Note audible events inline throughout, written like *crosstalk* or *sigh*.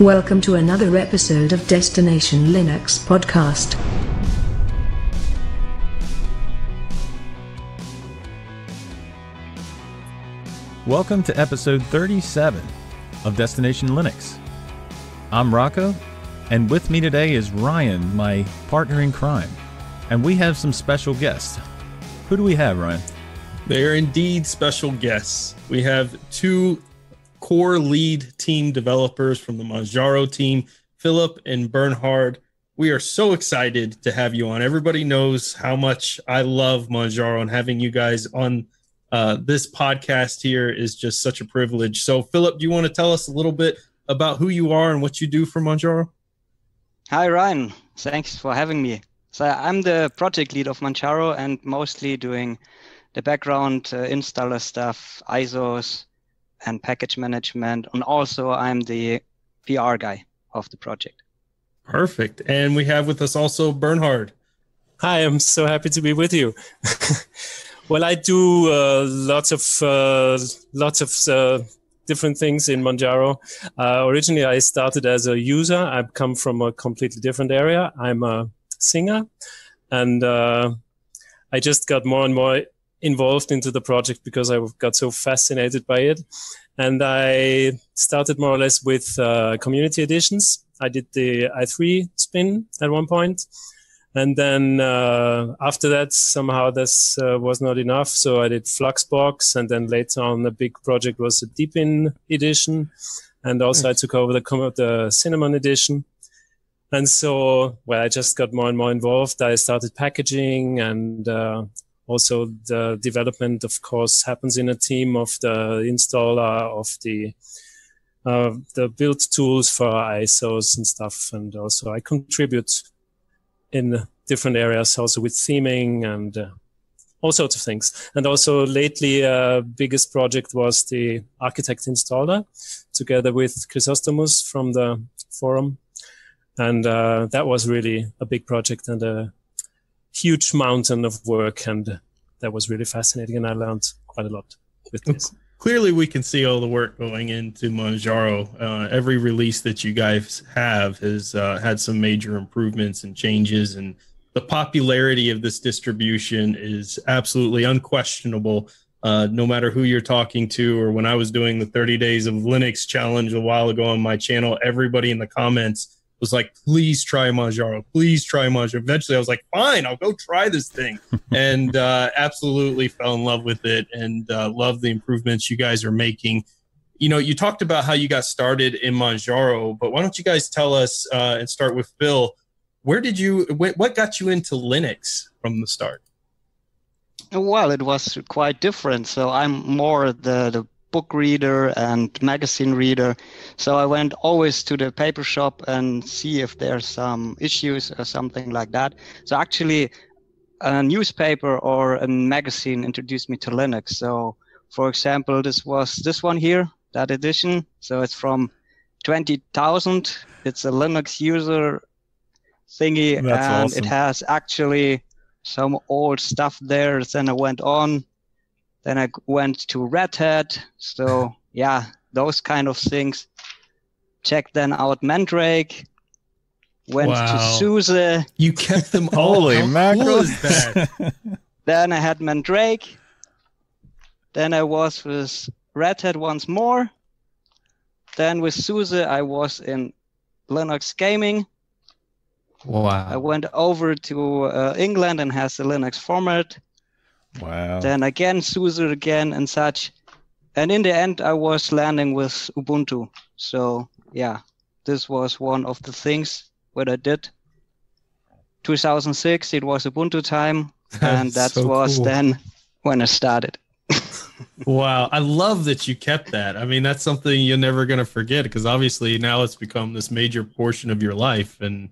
Welcome to another episode of Destination Linux podcast. Welcome to episode 37 of Destination Linux. I'm Rocco, and with me today is Ryan, my partner in crime. And we have some special guests. Who do we have, Ryan? They are indeed special guests. We have two core lead team developers from the Manjaro team, Philip and Bernhard. We are so excited to have you on. Everybody knows how much I love Manjaro, and having you guys on uh, this podcast here is just such a privilege. So, Philip, do you want to tell us a little bit about who you are and what you do for Manjaro? Hi, Ryan. Thanks for having me. So, I'm the project lead of Manjaro and mostly doing the background uh, installer stuff, ISOs, and package management. And also, I'm the PR guy of the project. Perfect. And we have with us also Bernhard. Hi, I'm so happy to be with you. *laughs* well, I do uh, lots of uh, lots of uh, different things in Manjaro. Uh, originally, I started as a user. I come from a completely different area. I'm a singer, and uh, I just got more and more involved into the project because I got so fascinated by it. And I started more or less with uh, community editions. I did the i3 spin at one point. And then uh, after that, somehow this uh, was not enough. So I did Fluxbox. And then later on, the big project was a Deepin edition. And also I took over the, the Cinnamon edition. And so, well, I just got more and more involved. I started packaging and uh, also the development of course happens in a team of the installer of the uh, the build tools for isos and stuff. And also i contribute in different areas also with theming and uh, all sorts of things. And also lately uh, biggest project was the architect installer together with chrysostomus from the forum. And uh, that was really a big project and a huge mountain of work and that was really fascinating and I learned quite a lot with this. Clearly, we can see all the work going into Manjaro. Uh, every release that you guys have has uh, had some major improvements and changes, and the popularity of this distribution is absolutely unquestionable. Uh, no matter who you're talking to, or when I was doing the 30 Days of Linux challenge a while ago on my channel, everybody in the comments was like, please try Manjaro, please try Manjaro. Eventually, I was like, fine, I'll go try this thing, *laughs* and uh, absolutely fell in love with it and uh, love the improvements you guys are making. You know, you talked about how you got started in Manjaro, but why don't you guys tell us uh, and start with Phil? Where did you? Wh- what got you into Linux from the start? Well, it was quite different. So I'm more the the book reader and magazine reader. So I went always to the paper shop and see if there's some issues or something like that. So actually, a newspaper or a magazine introduced me to Linux. So, for example, this was this one here, that edition. So it's from 20,000. It's a Linux user thingy, That's and awesome. it has actually some old stuff there. Then I went on then I went to Red Hat. So yeah, those kind of things. Checked then out Mandrake. Went Wow. to SUSE. You kept them *laughs* all. Holy How mackerel. Cool is that? *laughs* Then I had Mandrake. Then I was with Red Hat once more. Then with SUSE, I was in Linux gaming. Wow. I went over to uh, England and has the Linux format. Wow. then again SUSE again and such. And in the end, I was landing with Ubuntu. So yeah, this was one of the things what I did. 2006, it was Ubuntu time, *laughs* and that so was cool. then when I started. *laughs* Wow, I love that you kept that. I mean, that's something you're never going to forget because obviously now it's become this major portion of your life, and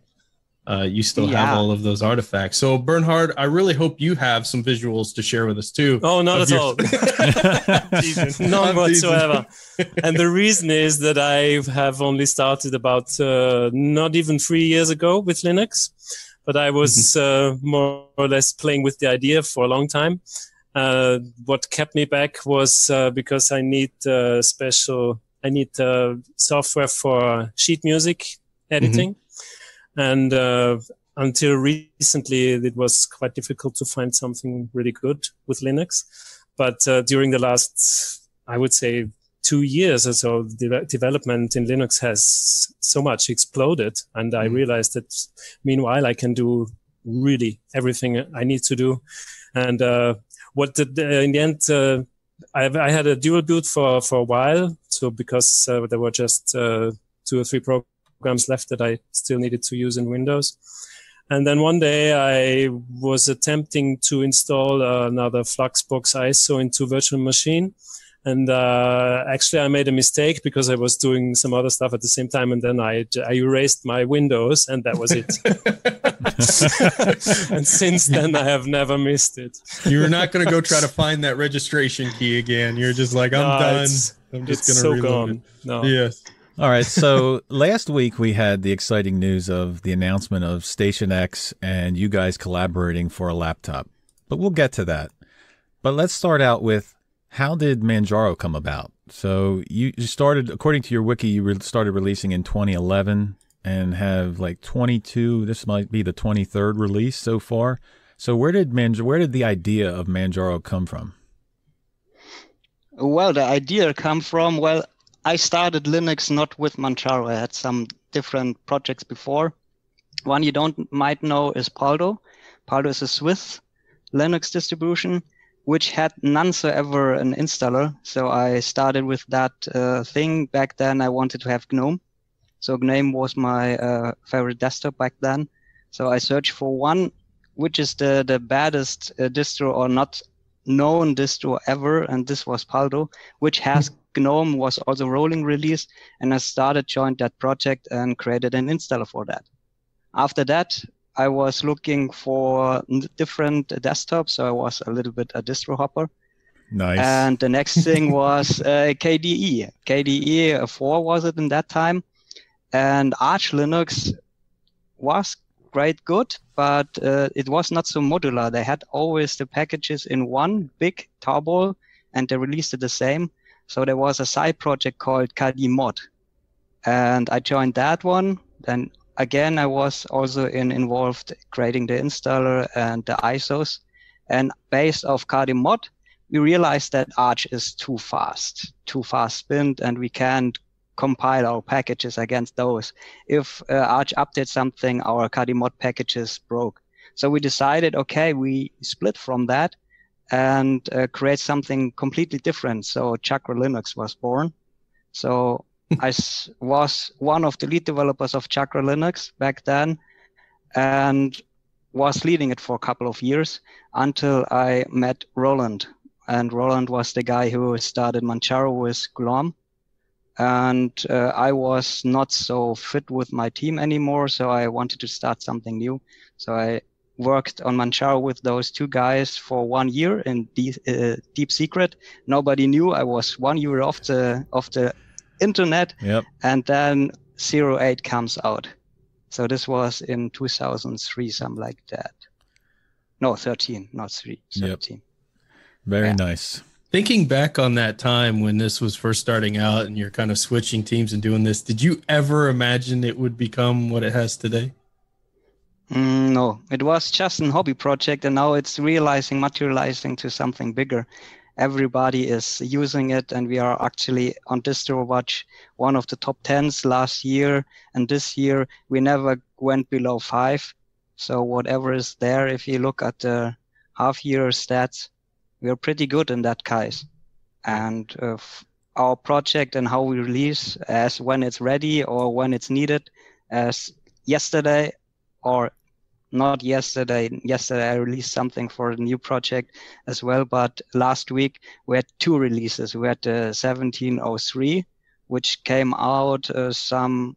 uh, you still have all of those artifacts. So, Bernhard, I really hope you have some visuals to share with us too. Oh, not at your- all. Teasing. *laughs* None whatsoever. and the reason is that I have only started about uh, not even three years ago with Linux, but I was uh, more or less playing with the idea for a long time. Uh, what kept me back was uh, because I need a special I need uh, software for sheet music editing, mm-hmm. And uh, until recently, it was quite difficult to find something really good with Linux. But uh, during the last, I would say, two years or so, the development in Linux has so much exploded. And I mm. realized that meanwhile, I can do really everything I need to do. And uh, what the, in the end, uh, I, I, had a dual boot for, for a while. So because uh, there were just uh, two or three programs left that I still needed to use in Windows. And then one day I was attempting to install another Fluxbox ISO into virtual machine. And uh, actually, I made a mistake because I was doing some other stuff at the same time, and then I, I erased my Windows, and that was it. *laughs* and since then, I have never missed it. You're not going to go try to find that registration key again. You're just like, I'm no, done. I'm just going to so reload gone. it. No. Yes. All right. So *laughs* last week we had the exciting news of the announcement of StationX and you guys collaborating for a laptop. But we'll get to that. But let's start out with how did Manjaro come about? So you, started, according to your wiki, you started releasing in 2011 and have like 22. This might be the 23rd release so far. So where did Manj- where did the idea of Manjaro come from? Well, the idea come from well, I started Linux not with Manjaro. I had some different projects before. One you don't might know is Paldo. Paldo is a Swiss Linux distribution which had none so ever an installer. So I started with that uh, thing back then. I wanted to have GNOME. So GNOME was my uh, favorite desktop back then. So I searched for one, which is the, the baddest uh, distro or not known distro ever. And this was Paldo, which has GNOME was also rolling release, and I started joined that project and created an installer for that. After that, I was looking for different desktops, so I was a little bit a distro hopper. Nice. And the next *laughs* thing was uh, KDE. KDE 4 was it in that time, and Arch Linux was great good, but uh, it was not so modular. They had always the packages in one big tarball, and they released it the same. So there was a side project called KDMod, and I joined that one. Then again, I was also in, involved creating the installer and the ISOs. And based off Mod, we realized that Arch is too fast, too fast spinned, and we can't compile our packages against those. If uh, Arch updates something, our KDMod packages broke. So we decided, okay, we split from that and uh, create something completely different. So Chakra Linux was born. So *laughs* I was one of the lead developers of Chakra Linux back then and was leading it for a couple of years until I met Roland. And Roland was the guy who started Manjaro with Guillaume. And uh, I was not so fit with my team anymore, so I wanted to start something new. So I worked on Manjaro with those two guys for one year in deep, uh, deep secret. Nobody knew I was one year off the of the internet. Yep. And then Zero Eight comes out. So this was in 2003, something like that. No, 13, not 3, 13. Yep. Very yeah. nice. Thinking back on that time when this was first starting out and you're kind of switching teams and doing this, did you ever imagine it would become what it has today? Mm, no, it was just an hobby project, and now it's realizing, materializing to something bigger. Everybody is using it, and we are actually on DistroWatch one of the top tens last year, and this year we never went below five. So whatever is there, if you look at the half-year stats, we are pretty good in that case. And uh, our project and how we release as when it's ready or when it's needed, as yesterday or not yesterday. Yesterday I released something for a new project as well, but last week we had two releases. We had the 1703, which came out uh, some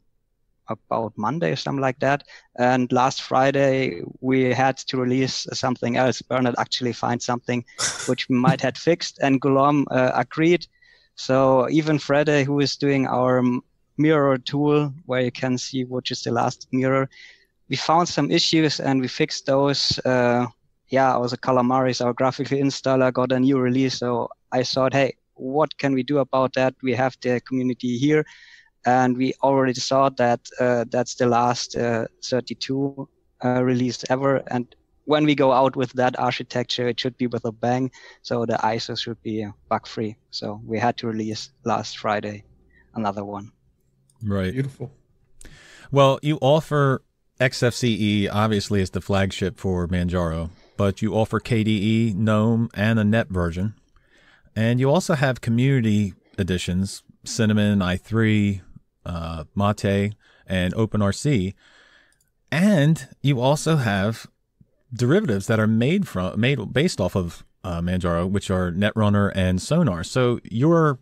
about Monday or something like that. And last Friday we had to release something else. Bernhard actually find something *laughs* which we might had fixed, and Gulam uh, agreed. So even Friday, who is doing our mirror tool, where you can see which is the last mirror, we found some issues and we fixed those. Uh, yeah, also Calamares, our graphical installer, got a new release. So I thought, hey, what can we do about that? We have the community here, and we already saw that uh, that's the last uh, 32 uh, release ever. And when we go out with that architecture, it should be with a bang. So the ISO should be bug free. So we had to release last Friday another one. Right. Beautiful. Well, you offer XFCE obviously is the flagship for Manjaro, but you offer KDE, GNOME, and a net version. And you also have community editions, Cinnamon, i3, uh, Mate, and OpenRC. And you also have derivatives that are made from made based off of uh, Manjaro, which are Netrunner and Sonar. So your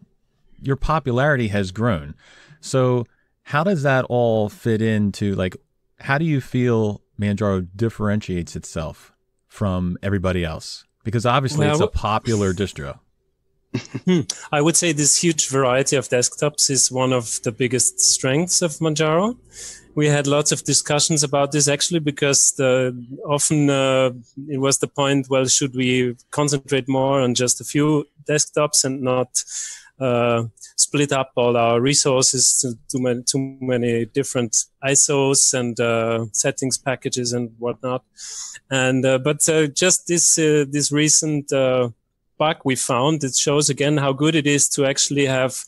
your popularity has grown. So how does that all fit into like how do you feel Manjaro differentiates itself from everybody else? Because obviously well, it's a popular *laughs* distro. Hmm. I would say this huge variety of desktops is one of the biggest strengths of Manjaro. We had lots of discussions about this actually because the, often uh, it was the point, well, should we concentrate more on just a few desktops and not uh, split up all our resources to too many, too many different ISOs and uh, settings packages and whatnot. And uh, but uh, just this uh, this recent bug we found. It shows again how good it is to actually have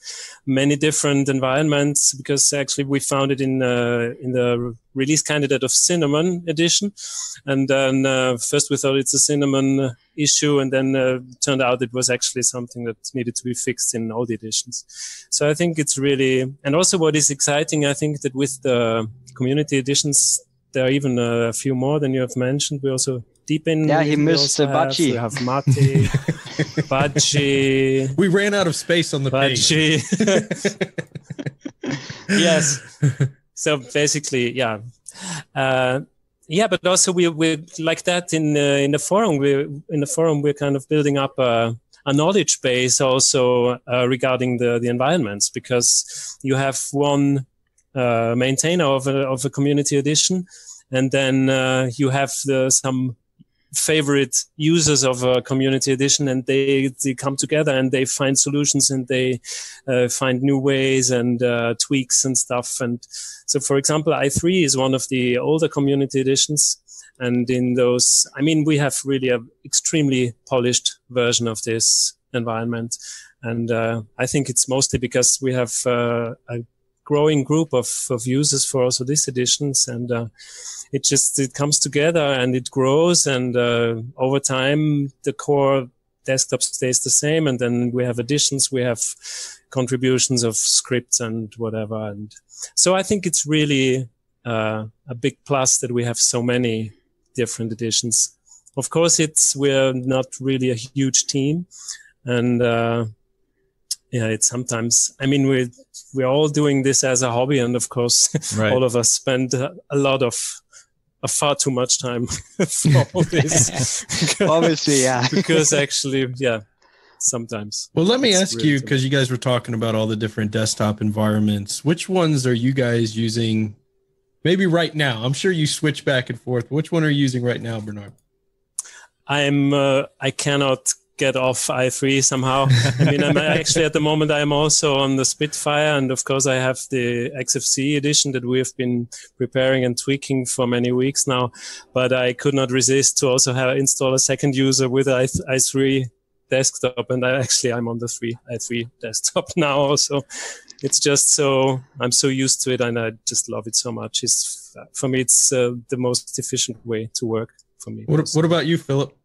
many different environments because actually we found it in uh, in the release candidate of Cinnamon edition, and then uh, first we thought it's a Cinnamon issue, and then uh, turned out it was actually something that needed to be fixed in all the editions. So I think it's really, and also what is exciting, I think that with the community editions there are even a few more than you have mentioned. We also Deepin. Yeah, he missed the Budgie. We have Mate, *laughs* Budgie. We ran out of space on the Budgie. *laughs* yes. So basically, yeah. Uh, yeah, but also we we like that in uh, in the forum. We in the forum we're kind of building up a, a knowledge base also uh, regarding the the environments because you have one uh, maintainer of a, of a community edition, and then uh, you have the, some favorite users of a community edition and they, they come together and they find solutions and they uh, find new ways and uh, tweaks and stuff. And so for example i3 is one of the older community editions. And in those i mean we have really a extremely polished version of this environment. And uh, i think it's mostly because we have uh, a growing group of, of users for also these editions. And uh, it just it comes together and it grows. And uh, over time the core desktop stays the same. And then we have additions. We have contributions of scripts and whatever. And so i think it's really uh, a big plus that we have so many different editions. Of course it's we're not really a huge team. And uh, yeah it's sometimes i mean we're we're all doing this as a hobby and of course *laughs* right. all of us spend a lot of uh, far too much time *laughs* for all this. *laughs* Obviously yeah. Because actually yeah sometimes. Well let me ask you because you guys were talking about all the different desktop environments. Which ones are you guys using maybe right now? I'm sure you switch back and forth which one are you using right now Bernhard? I'm uh, i cannot get off i3 somehow. I mean, I'm *laughs* actually at the moment I'm also on the Spitfire, and of course I have the XFCE edition that we have been preparing and tweaking for many weeks now. But I could not resist to also have install a second user with i i3 desktop, and I actually I'm on the three i3 desktop *laughs* now also. It's just so I'm so used to it, and I just love it so much. It's for me, it's uh, the most efficient way to work for me. What, what about you, Philip?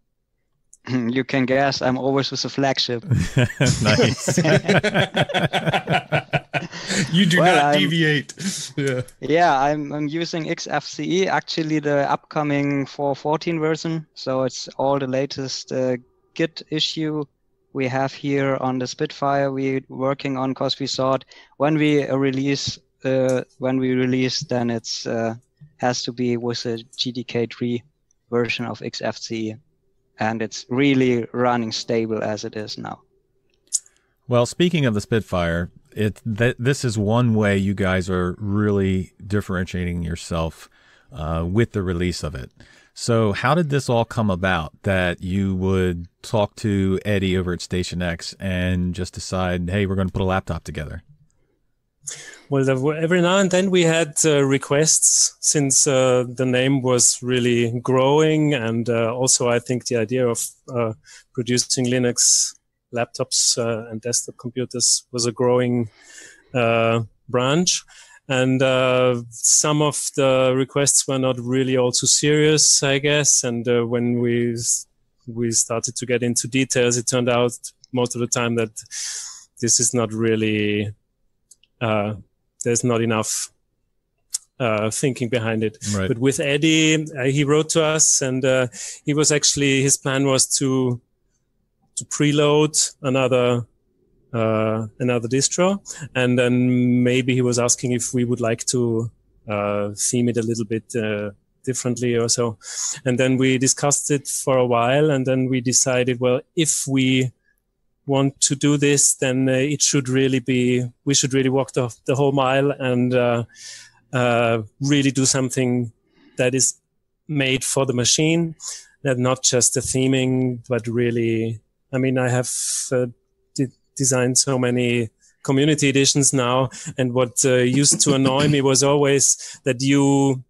*clears throat* you can guess I'm always with a flagship. *laughs* nice. *laughs* you do well, not I'm, deviate. *laughs* yeah. Yeah, I'm I'm using XFCE, actually the upcoming 414 version. So it's all the latest uh, Git issue we have here on the Spitfire. We're working on because we thought when we release uh, when we release, then it's uh, has to be with a GTK3 version of XFCE and it's really running stable as it is now. Well, speaking of the Spitfire, it th- this is one way you guys are really differentiating yourself uh, with the release of it. So, how did this all come about that you would talk to Eddie over at StationX and just decide, hey, we're going to put a laptop together? Well, every now and then we had uh, requests since uh, the name was really growing. And uh, also, I think the idea of uh, producing Linux laptops uh, and desktop computers was a growing uh, branch and some of the requests were not really all too serious, I guess. And when we we started to get into details, it turned out most of the time that this is not really uh, there's not enough uh, thinking behind it. Right. But with Eddie, uh, he wrote to us, and uh, he was actually his plan was to to preload another uh, another distro, and then maybe he was asking if we would like to uh, theme it a little bit uh, differently or so. And then we discussed it for a while, and then we decided, well, if we want to do this, then uh, it should really be we should really walk the, the whole mile and uh, uh, really do something that is made for the machine, that not just the theming, but really. I mean, I have designed so many community editions now. And what uh, used to annoy me was always that you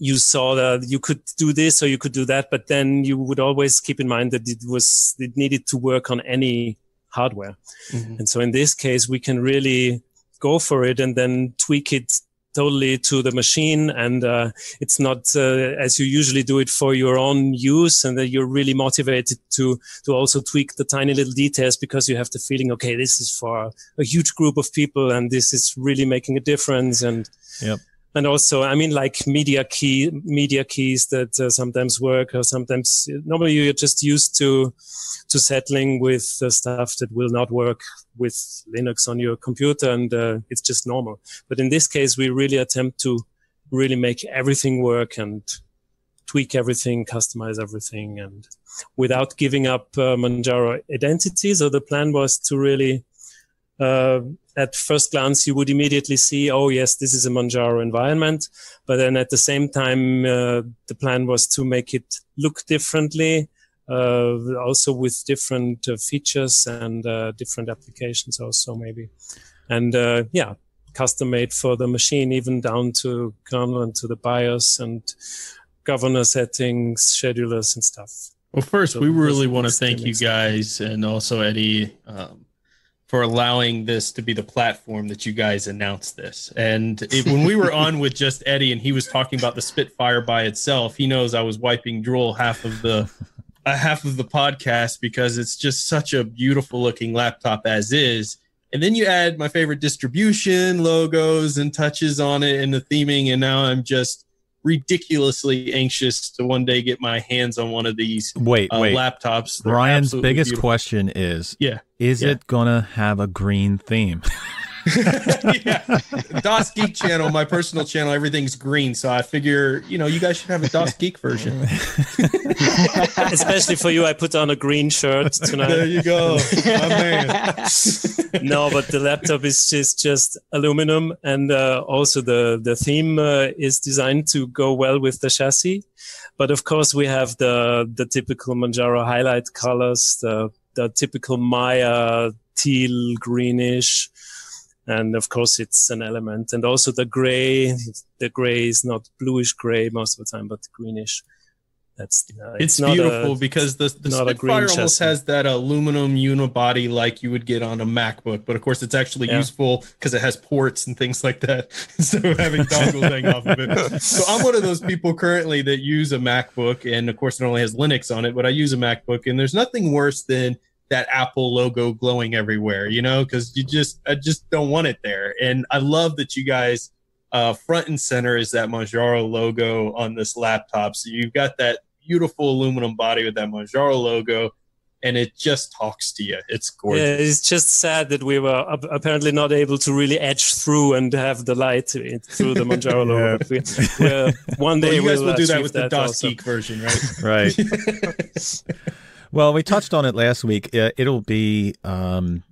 you saw that you could do this or you could do that, but then you would always keep in mind that it was it needed to work on any hardware. Mm-hmm. And so in this case, we can really go for it and then tweak it totally to the machine and uh, it's not uh, as you usually do it for your own use and that you're really motivated to to also tweak the tiny little details because you have the feeling okay this is for a huge group of people and this is really making a difference and yep. And also i mean like media key media keys that uh, sometimes work or sometimes normally you're just used to to settling with the stuff that will not work with Linux on your computer, and uh, it's just normal. But in this case, we really attempt to really make everything work and tweak everything, customize everything, and without giving up uh, Manjaro identity. So the plan was to really, uh, at first glance, you would immediately see, oh yes, this is a Manjaro environment. But then at the same time, uh, the plan was to make it look differently uh, also with different uh, features and uh, different applications also maybe. And yeah, custom made for the machine, even down to kernel and to the BIOS and governor settings, schedulers and stuff. Well, first, so we really want to thank you guys and also Eddie um, for allowing this to be the platform that you guys announced this. And it, when we were on with just Eddie and he was talking about the Spitfire by itself, he knows I was wiping drool half of the a half of the podcast because it's just such a beautiful looking laptop as is. And then you add my favorite distribution logos and touches on it and the theming. And now I'm just ridiculously anxious to one day get my hands on one of these wait, uh, wait. laptops. Ryan's biggest beautiful. question is yeah. Is yeah. it going to have a green theme? *laughs* yeah. *laughs* DasGeek channel, my personal channel, everything's green. So I figure, you know, you guys should have a DasGeek version. *laughs* Especially for you, I put on a green shirt tonight. There you go. My man. *laughs* no, but the laptop is just, just aluminum. And uh, also the, the theme uh, is designed to go well with the chassis. But of course, we have the, the typical Manjaro highlight colors, the, the typical Maia teal greenish and of course it's an element and also the gray the gray is not bluish gray most of the time but greenish that's uh, it's, it's beautiful a, because the, the Spitfire almost has that aluminum unibody like you would get on a MacBook, but of course it's actually yeah. useful because it has ports and things like that *laughs* instead of having dongles hang off of it. *laughs* So I'm one of those people currently that use a MacBook, and of course it only has Linux on it, but I use a MacBook, and there's nothing worse than that Apple logo glowing everywhere, you know, because you just I just don't want it there. And I love that you guys uh, front and center is that Manjaro logo on this laptop. So you've got that beautiful aluminum body with that Manjaro logo, and it just talks to you. It's gorgeous. Yeah, it's just sad that we were apparently not able to really edge through and have the light through the Manjaro logo. we, one day well, you guys we'll will do that with the DasGeek version, right? right. *laughs* *laughs* Well, we touched on it last week. It'll be um,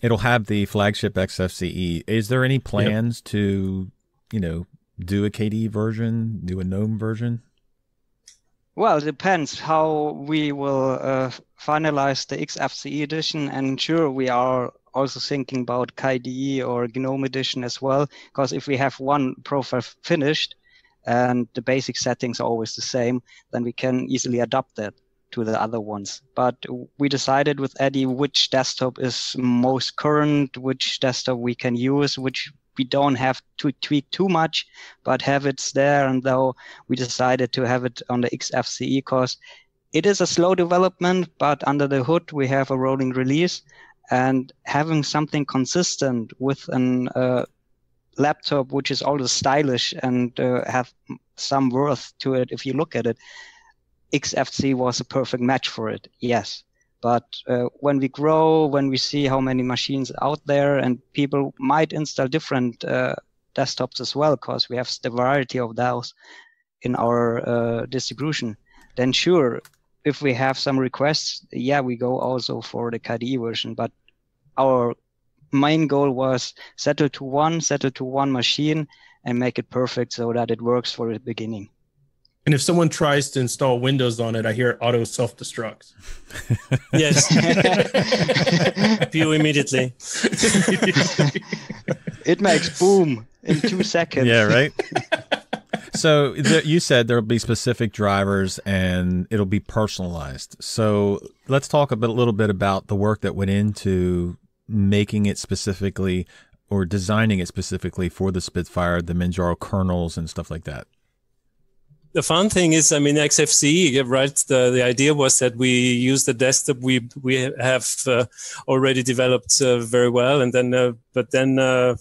it'll have the flagship XFCE. Is there any plans yep. to, you know, do a KDE version, do a GNOME version? Well, it depends how we will uh, finalize the XFCE edition, and sure, we are also thinking about KDE or GNOME edition as well. Because if we have one profile finished and the basic settings are always the same, then we can easily adapt that to the other ones. But we decided with Eddie which desktop is most current, which desktop we can use, which we don't have to tweak too much, but have it there. And though we decided to have it on the XFCE because it is a slow development, but under the hood we have a rolling release, and having something consistent with an uh, laptop which is also stylish and uh, have some worth to it if you look at it xfce was a perfect match for it yes but uh, when we grow when we see how many machines out there and people might install different uh, desktops as well because we have the variety of those in our uh, distribution then sure if we have some requests yeah we go also for the kde version but our main goal was settle to one, settle to one machine, and make it perfect so that it works for the beginning. And if someone tries to install Windows on it, I hear it auto self destructs. *laughs* yes. *laughs* View immediately. *laughs* it makes boom in two seconds. Yeah, right. so th- you said there'll be specific drivers and it'll be personalized. So let's talk a, bit, a little bit about the work that went into making it specifically or designing it specifically for the Spitfire, the Manjaro kernels and stuff like that? The fun thing is, I mean, XFCE, right? The, the idea was that we use the desktop we we have uh, already developed uh, very well, and then uh, but then uh,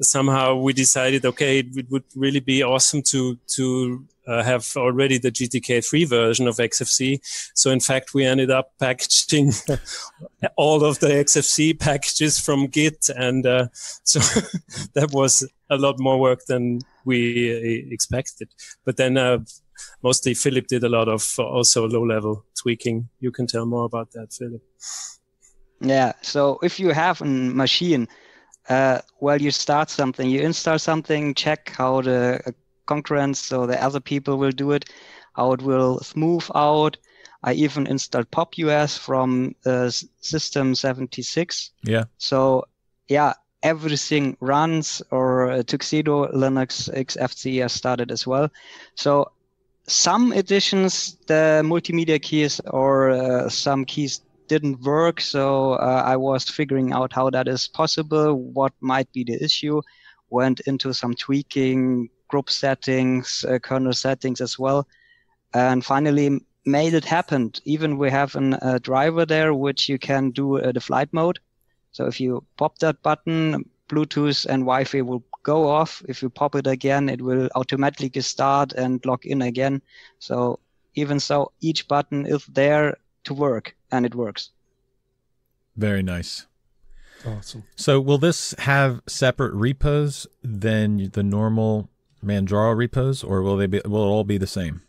somehow we decided, okay, it would really be awesome to to uh, have already the GTK3 version of XFCE. So in fact, we ended up packaging *laughs* all of the XFCE packages from Git, and uh, *laughs* so *laughs* that was a lot more work than we uh, expected. But then uh, mostly Philip did a lot of also low-level tweaking. You can tell more about that, Philip. Yeah. So if you have a machine uh, well, you start something, you install something, check how the uh, concurrence, so the other people will do it, how it will smooth out. I even installed Pop!_OS from uh, System 76. Yeah. So, yeah, everything runs, or uh, Tuxedo Linux XFCE has started as well. So, some editions, the multimedia keys or uh, some keys didn't work. So uh, I was figuring out how that is possible, what might be the issue, went into some tweaking, group settings, uh, kernel settings as well, and finally made it happen. Even we have a uh, driver there which you can do uh, the flight mode. So if you pop that button, Bluetooth and Wi-Fi will go off. If you pop it again, it will automatically start and log in again. So even so, each button is there to work and it works. Very nice. Awesome. So, will this have separate repos than the normal Manjaro repos, or will they be? Will it all be the same?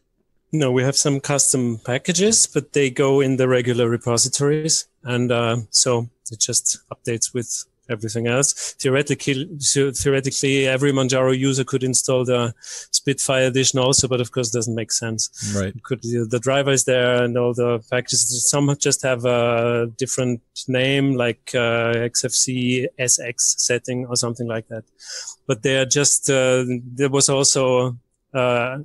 No, we have some custom packages, but they go in the regular repositories, and uh, so it just updates with everything else. Theoretically, theoretically, every Manjaro user could install the Spitfire edition also, but of course, it doesn't make sense. Right. Could the driver is there and all the packages. Some just have a different name, like uh, XFCE SX setting or something like that. But they are just. Uh, there was also. Uh,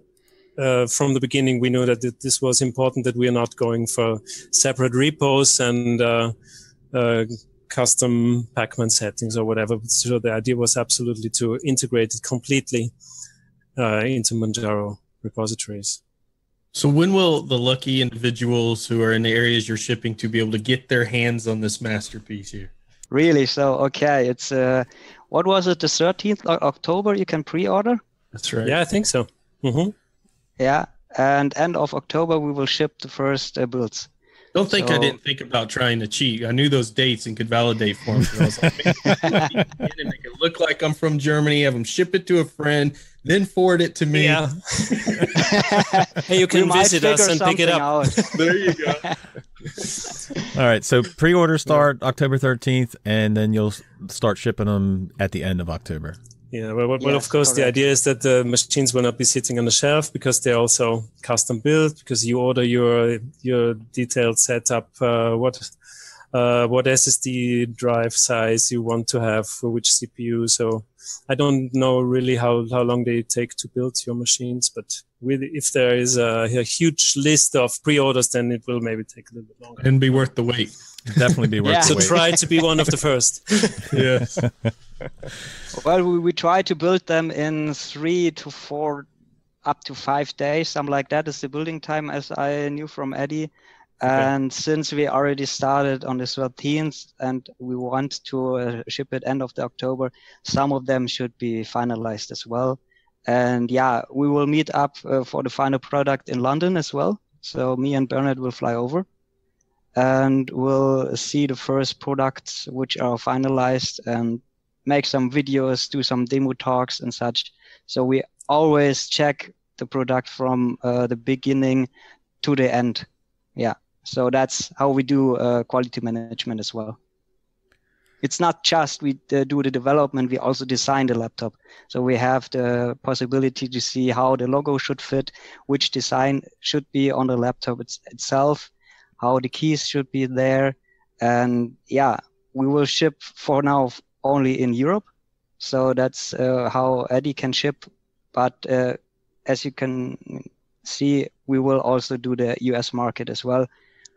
uh, from the beginning, we knew that this was important that we are not going for separate repos and uh, custom Pacman settings or whatever. So the idea was absolutely to integrate it completely uh, into Manjaro repositories. So when will the lucky individuals who are in the areas you're shipping to be able to get their hands on this masterpiece here? Really? So okay, it's uh, what was it? The 13th of October you can pre-order. That's right. Yeah, I think so. Mm-hmm. Yeah, and end of October we will ship the first uh, builds. Don't think so, I didn't think about trying to cheat. I knew those dates and could validate for them. So I was like, *laughs* and make it look like I'm from Germany. Have them ship it to a friend, then forward it to me. Yeah. *laughs* hey, you can visit us and pick it up. *laughs* there you go. All right. So pre-order start October 13th, and then you'll start shipping them at the end of October. Yeah, well, well Yes, of course, the idea is that the machines will not be sitting on the shelf because they're also custom built. Because you order your your detailed setup, uh, what uh, what SSD drive size you want to have for which CPU. So I don't know really how how long they take to build your machines, but with if there is a, a huge list of pre-orders, then it will maybe take a little bit longer. and be worth the wait. Definitely be worth Yeah. the So try to be one of the first. *laughs* Yes. Well, we, we try to build them in three to four, up to five days, something like that is the building time, as I knew from Eddie. And since we already started on the 13th and we want to uh, ship it end of the October, some of them should be finalized as well. And yeah, we will meet up uh, for the final product in London as well. So me and Bernhard will fly over and we'll see the first products which are finalized and make some videos, do some demo talks and such. So we always check the product from uh, the beginning to the end. Yeah. So that's how we do uh, quality management as well. It's not just we uh, do the development, we also design the laptop. So we have the possibility to see how the logo should fit, which design should be on the laptop it's, itself, how the keys should be there. And yeah, we will ship for now only in Europe. So that's uh, how Eddie can ship. But uh, as you can see, we will also do the US market as well.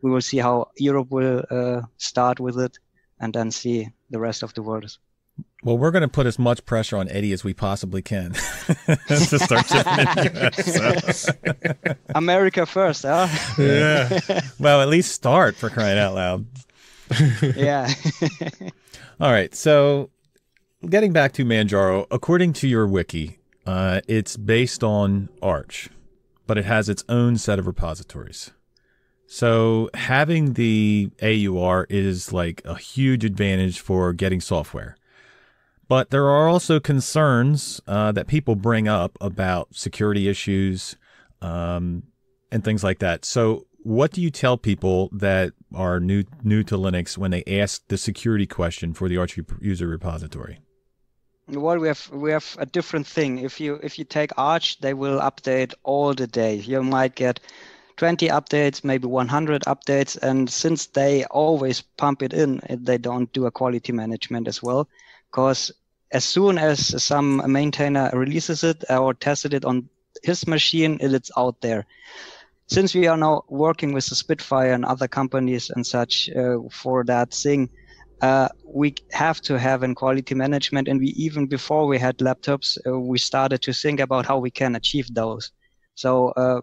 We will see how Europe will uh, start with it and then see the rest of the world. Well, we're going to put as much pressure on Eddie as we possibly can *laughs* to start shipping in US. *laughs* America first, huh? Yeah. Well, at least start for crying out loud. *laughs* yeah. All right. So, getting back to Manjaro, according to your wiki, uh, it's based on Arch, but it has its own set of repositories. So, having the AUR is like a huge advantage for getting software. But there are also concerns uh, that people bring up about security issues um, and things like that. So, what do you tell people that are new new to Linux when they ask the security question for the Arch user repository? Well, we have we have a different thing. If you if you take Arch, they will update all the day. You might get 20 updates, maybe 100 updates, and since they always pump it in, they don't do a quality management as well. Because as soon as some maintainer releases it or tested it on his machine, it's out there. Since we are now working with the Spitfire and other companies and such uh, for that thing, uh, we have to have in quality management. And we even before we had laptops, uh, we started to think about how we can achieve those. So uh,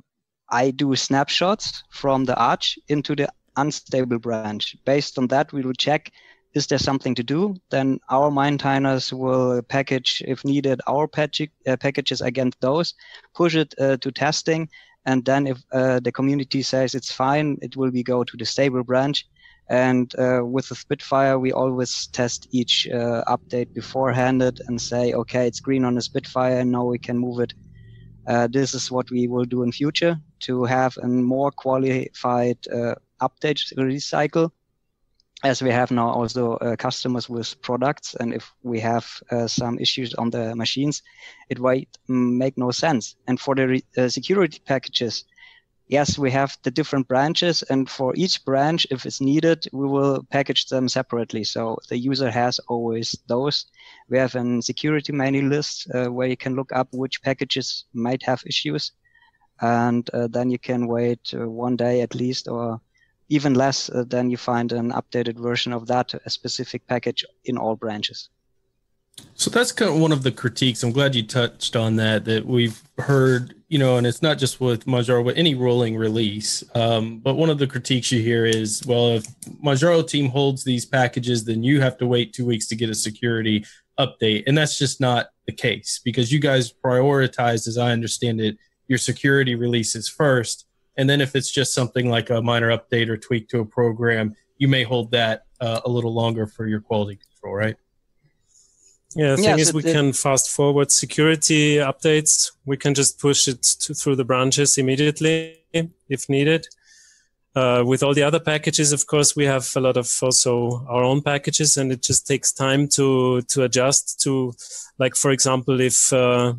I do snapshots from the Arch into the unstable branch. Based on that, we will check is there something to do? Then our maintainers will package, if needed, our patch- uh, packages against those, push it uh, to testing, and then if uh, the community says it's fine, it will be go to the stable branch. And uh, with the Spitfire, we always test each uh, update beforehand and say, okay, it's green on the Spitfire, and now we can move it. Uh, this is what we will do in future to have a more qualified update release cycle as we have now also uh, customers with products and if we have uh, some issues on the machines it might make no sense. And for the uh, security packages yes we have the different branches and for each branch if it's needed we will package them separately. So the user has always those. We have a security mailing list uh, where you can look up which packages might have issues and uh, then you can wait uh, one day at least or even less uh, than you find an updated version of that a specific package in all branches. So that's kind of one of the critiques. I'm glad you touched on that. That we've heard, you know, and it's not just with Manjaro, but any rolling release. Um, but one of the critiques you hear is, well, if Manjaro team holds these packages, then you have to wait two weeks to get a security update, and that's just not the case because you guys prioritize, as I understand it, your security releases first and then if it's just something like a minor update or tweak to a program, you may hold that uh, a little longer for your quality control, right? Yeah, the Yeah, thing is, so we the- can fast forward security updates. We can just push it to, through the branches immediately if needed. uh, with all the other packages, of course, we have a lot of also our own packages, and it just takes time to to adjust to, like for example, if uh,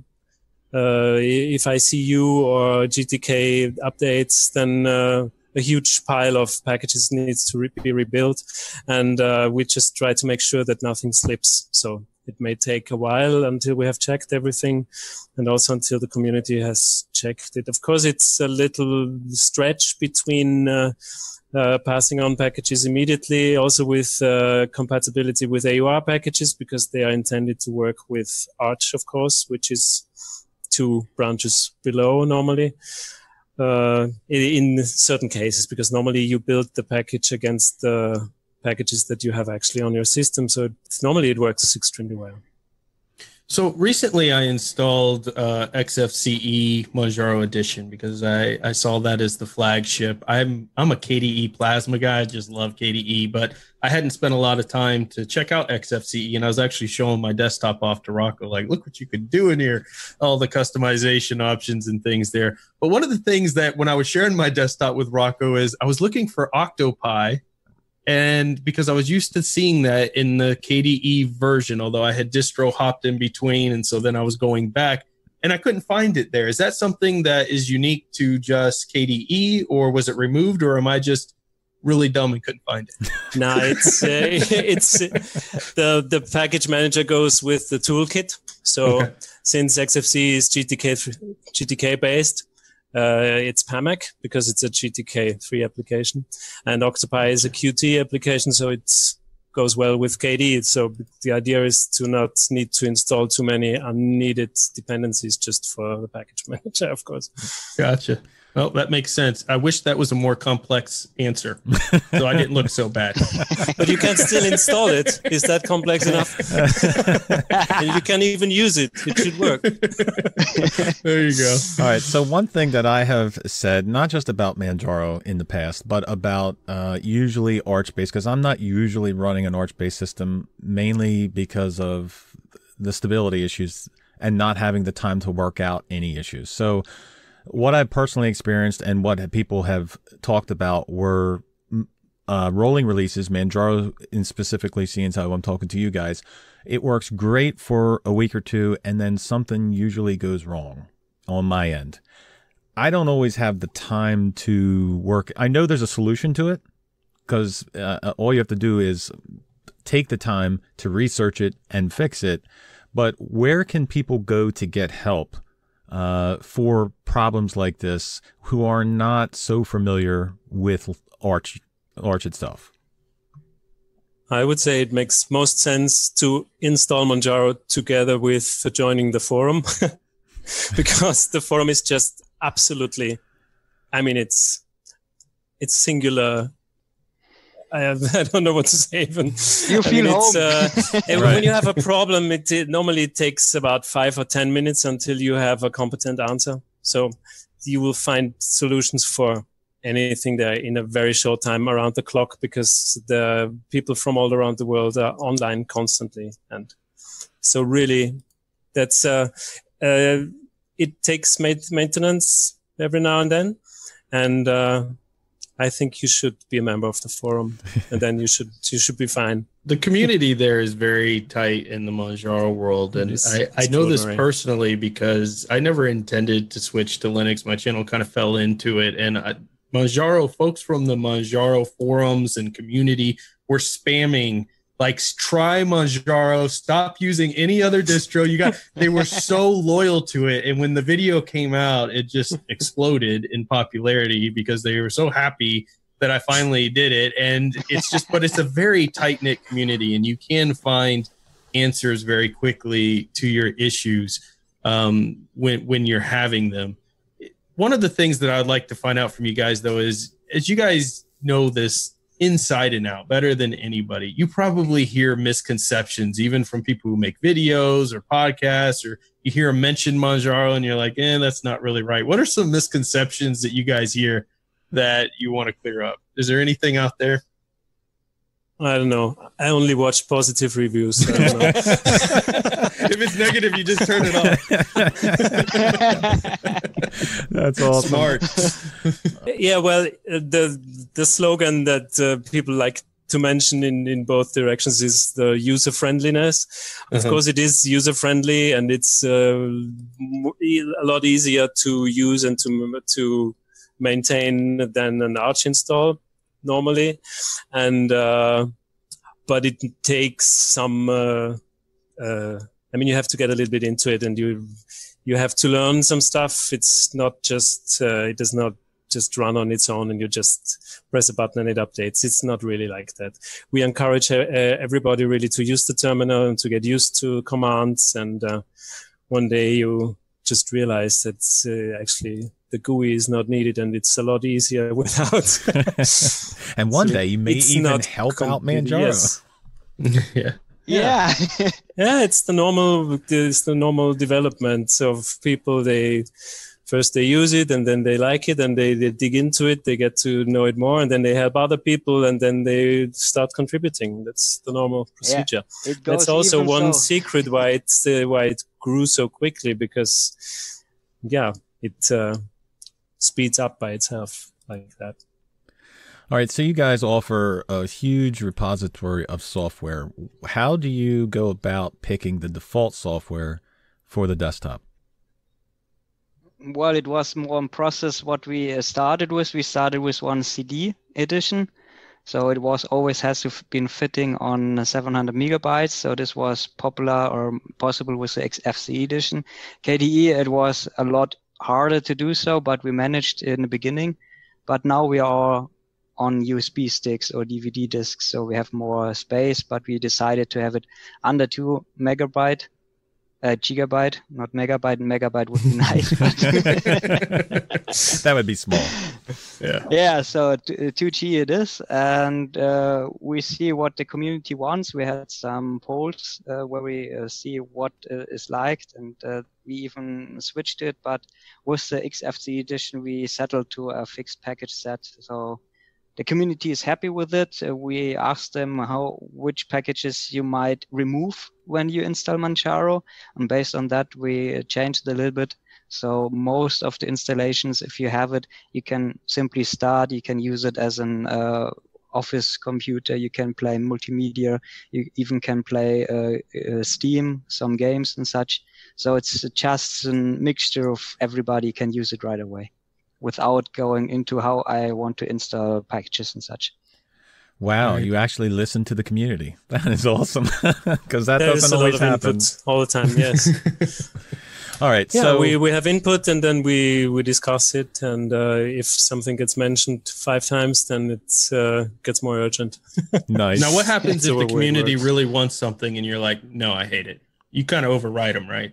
uh, i if ICU or GTK updates, then uh, a huge pile of packages needs to re- be rebuilt, and uh, we just try to make sure that nothing slips. So it may take a while until we have checked everything and also until the community has checked it. Of course, it's a little stretch between uh, uh, passing on packages immediately, also with uh, compatibility with AUR packages because they are intended to work with Arch, of course, which is two branches below normally. Uh, in certain cases, because normally you build the package against the packages that you have actually on your system. So normally it works extremely well. So recently I installed uh, XFCE Manjaro Edition because I, I saw that as the flagship. I'm I'm a KDE Plasma guy. I just love KDE, but I hadn't spent a lot of time to check out XFCE, and I was actually showing my desktop off to Rocco, like, look what you could do in here, all the customization options and things there. But one of the things that when I was sharing my desktop with Rocco is I was looking for Octopi and because I was used to seeing that in the KDE version, although I had distro hopped in between, and so then I was going back and I couldn't find it there. Is that something that is unique to just KDE, or was it removed, or am I just really dumb and couldn't find it? *laughs* no, it's uh, *laughs* it's uh, the the package manager goes with the toolkit. So okay. since XFCE is GTK GTK based, uh, it's PAMAC because it's a GTK3 application, and Octopi is a Qt application, so it goes well with KDE. So the idea is to not need to install too many unneeded dependencies just for the package *laughs* manager, of course. Gotcha. Well, that makes sense. I wish that was a more complex answer, so I didn't look so bad. *laughs* but you can still install it. Is that complex enough? *laughs* and you can even use it. It should work. *laughs* there you go. All right. So one thing that I have said, not just about Manjaro in the past, but about uh, usually Arch-based, because I'm not usually running an Arch-based system, mainly because of the stability issues and not having the time to work out any issues. So what I've personally experienced and what people have talked about were uh, rolling releases, Manjaro in specifically, seeing how I'm talking to you guys. It works great for a week or two, and then something usually goes wrong on my end. I don't always have the time to work. I know there's a solution to it because uh, all you have to do is take the time to research it and fix it. But where can people go to get help? Uh, for problems like this who are not so familiar with Arch, Arch itself? I would say it makes most sense to install Manjaro together with joining the forum *laughs* because the forum is just absolutely, I mean, it's, it's singular *laughs* I, have, I don't know what to say even. You feel mean, home. Uh, *laughs* right. When you have a problem, it, it, normally takes about five or ten minutes until you have a competent answer. So you will find solutions for anything there in a very short time around the clock because the people from all around the world are online constantly, and so really, that's uh, uh, it takes maintenance every now and then, and uh, I think you should be a member of the forum, and then you should you should be fine. *laughs* The community there is very tight in the Manjaro world, and I, I know this personally because I never intended to switch to Linux. My channel kind of fell into it, and I, Manjaro folks from the Manjaro forums and community were spamming like try Manjaro, stop using any other distro. You got they were so *laughs* loyal to it. And when the video came out, it just exploded in popularity because they were so happy that I finally did it. And it's just but it's a very tight-knit community and you can find answers very quickly to your issues um, when when you're having them. One of the things that I'd like to find out from you guys though is as you guys know this inside and out better than anybody. You probably hear misconceptions even from people who make videos or podcasts, or you hear them mention Manjaro and you're like, eh, that's not really right. What are some misconceptions that you guys hear that you want to clear up? Is there anything out there? I don't know. I only watch positive reviews. So *laughs* *laughs* if it's negative, you just turn it off. *laughs* That's awesome. Smart. *laughs* yeah, well, uh, the the slogan that uh, people like to mention in, in both directions is the user friendliness. Of Uh-huh. course, it is user friendly and it's uh, mo- e- a lot easier to use and to to maintain than an Arch install normally, and uh, but it takes some. Uh, uh, I mean, you have to get a little bit into it, and you you have to learn some stuff. It's not just uh, it does not just run on its own and you just press a button and it updates. It's not really like that. We encourage uh, everybody really to use the terminal and to get used to commands. And uh, one day you just realize that uh, actually the GUI is not needed and it's a lot easier *laughs* without. *laughs* and one So day you may even not help out Manjaro. yes. *laughs* yeah. Yeah. *laughs* yeah. It's the normal it's the normal development of people. They first they use it and then they like it and they, they dig into it. They get to know it more and then they help other people and then they start contributing. That's the normal procedure. It goes that's also one so. secret why it's uh, why it grew so quickly because yeah it uh, speeds up by itself like that All right, so you guys offer a huge repository of software. How do you go about picking the default software for the desktop? Well, it was more in process what we uh, started with. We started with one CD edition. So it was always has to been fitting on 700 megabytes. So this was popular or possible with the XFCE edition. KDE, it was a lot harder to do so, but we managed in the beginning. But now we are on USB sticks or DVD discs, so we have more space. But we decided to have it under two megabyte uh, gigabyte, not megabyte. Megabyte would be *laughs* nice. *laughs* that would be small. Yeah. yeah, so uh, 2G it is, and uh, we see what the community wants. We had some polls uh, where we uh, see what uh, is liked, and uh, we even switched it. But with the XFCE edition, we settled to a fixed package set. So the community is happy with it. Uh, we asked them how which packages you might remove when you install Manjaro, and based on that, we changed a little bit. So most of the installations, if you have it, you can simply start. You can use it as an uh, office computer. You can play multimedia. You even can play uh, uh, Steam, some games and such. So it's just a mixture of everybody can use it right away, without going into how I want to install packages and such. Wow, you actually listen to the community. *laughs* That is awesome *laughs* because that There is doesn't always happen. all the time yes All right, *laughs* yeah so we, we have input and then we we discuss it and uh, if something gets mentioned five times then it uh, gets more urgent nice. Now, what happens if the community really wants something and you're like, no, I hate it? You kind of override them, right?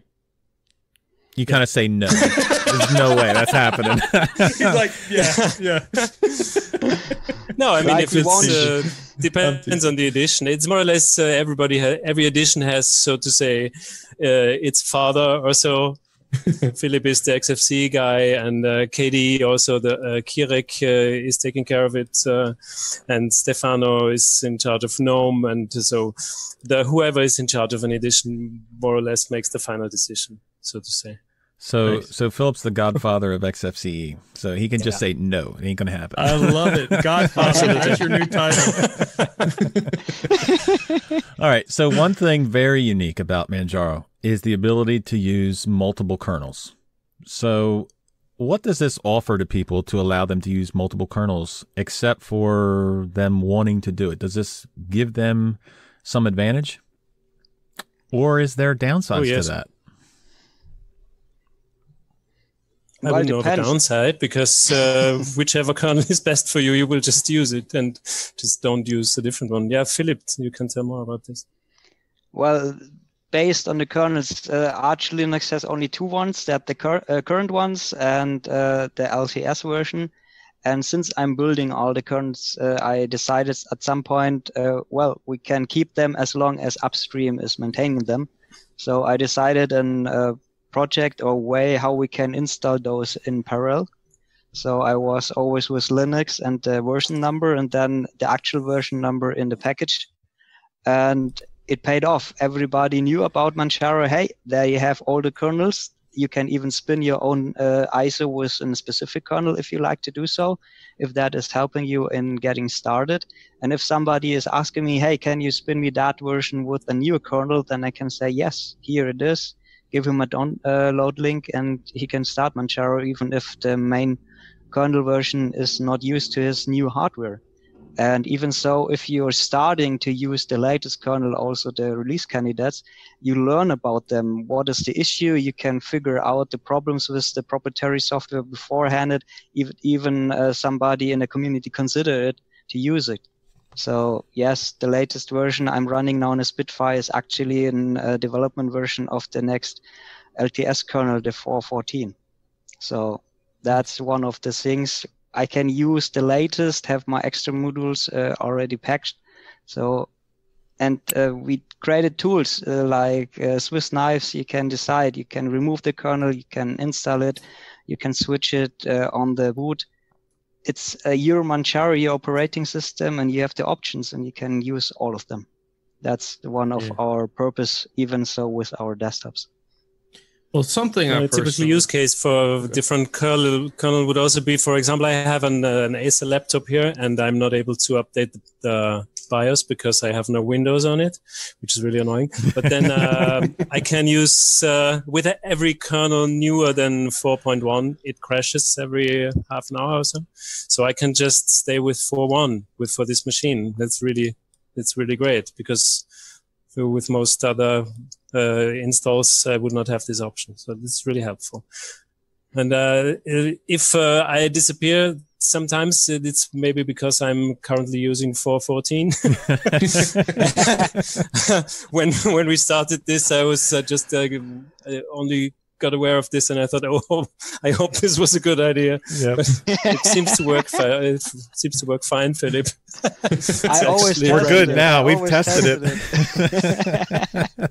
You kind of say no. There's no way that's happening. *laughs* He's like, yeah, yeah. *laughs* no i mean Like if we it's want- uh, depends on the edition it's more or less uh, everybody ha- every edition has so to say uh, its father or so *laughs* Philip is the XFCE guy, and uh, KDE also the uh, Kirek uh, is taking care of it, uh, and Stefano is in charge of GNOME, and so the whoever is in charge of an edition more or less makes the final decision, so to say. So, Nice. so Philip's the godfather of XFCE, so he can just say no. It ain't gonna happen. I love it. *laughs* Godfather, that's your new *laughs* title. *laughs* All right. So one thing very unique about Manjaro is the ability to use multiple kernels. So what does this offer to people to allow them to use multiple kernels except for them wanting to do it? Does this give them some advantage? Or is there downsides Oh, yes. to that? I Well, know the downside because uh, *laughs* whichever kernel is best for you, you will just use it and just don't use a different one. Yeah, Philip, you can tell more about this. Well, based on the kernels, uh, Arch Linux has only two ones. That the cur- uh, current ones and uh, the LTS version. And since I'm building all the kernels, uh, I decided at some point, uh, well, we can keep them as long as upstream is maintaining them. So I decided an uh, project or way how we can install those in parallel. So I was always with Linux and the version number, and then the actual version number in the package. And it paid off. Everybody knew about Manjaro. Hey, there you have all the kernels. You can even spin your own uh, ISO with a specific kernel if you like to do so, if that is helping you in getting started. And if somebody is asking me, hey, can you spin me that version with a new kernel, then I can say, yes, here it is. Give him a download uh, link and he can start Manjaro even if the main kernel version is not used to his new hardware. And even so, if you're starting to use the latest kernel, also the release candidates, you learn about them. What is the issue? You can figure out the problems with the proprietary software beforehand. Even, even uh, somebody in the community consider it to use it. So yes, the latest version I'm running now a Spitfire is actually a development version of the next LTS kernel, the 414. So that's one of the things I can use the latest, have my extra modules uh, already packed. So, and uh, we created tools uh, like uh, Swiss knives. You can decide, you can remove the kernel, you can install it, you can switch it uh, on the boot. It's a your Manjaro operating system, and you have the options, and you can use all of them. That's one of yeah. our purpose, even so with our desktops. Well, something a typical use case for different kernel kernel would also be, for example, I have an, uh, an Acer laptop here, and I'm not able to update the, BIOS because I have no Windows on it, which is really annoying. But then uh, *laughs* I can use uh, with every kernel newer than 4.1, it crashes every half an hour or so. So I can just stay with 4.1 with for this machine. That's really it's really great because with most other uh, installs, I would not have this option. So this is really helpful. And uh, if uh, I disappear, sometimes it's maybe because I'm currently using 414. *laughs* when when we started this, I was uh, just uh, only got aware of this and I thought, *laughs* oh, I hope this was a good idea. Yep. it seems to work. Fi- it seems to work fine, Philip. I *laughs* always we're good it. now. I We've tested, tested it. it.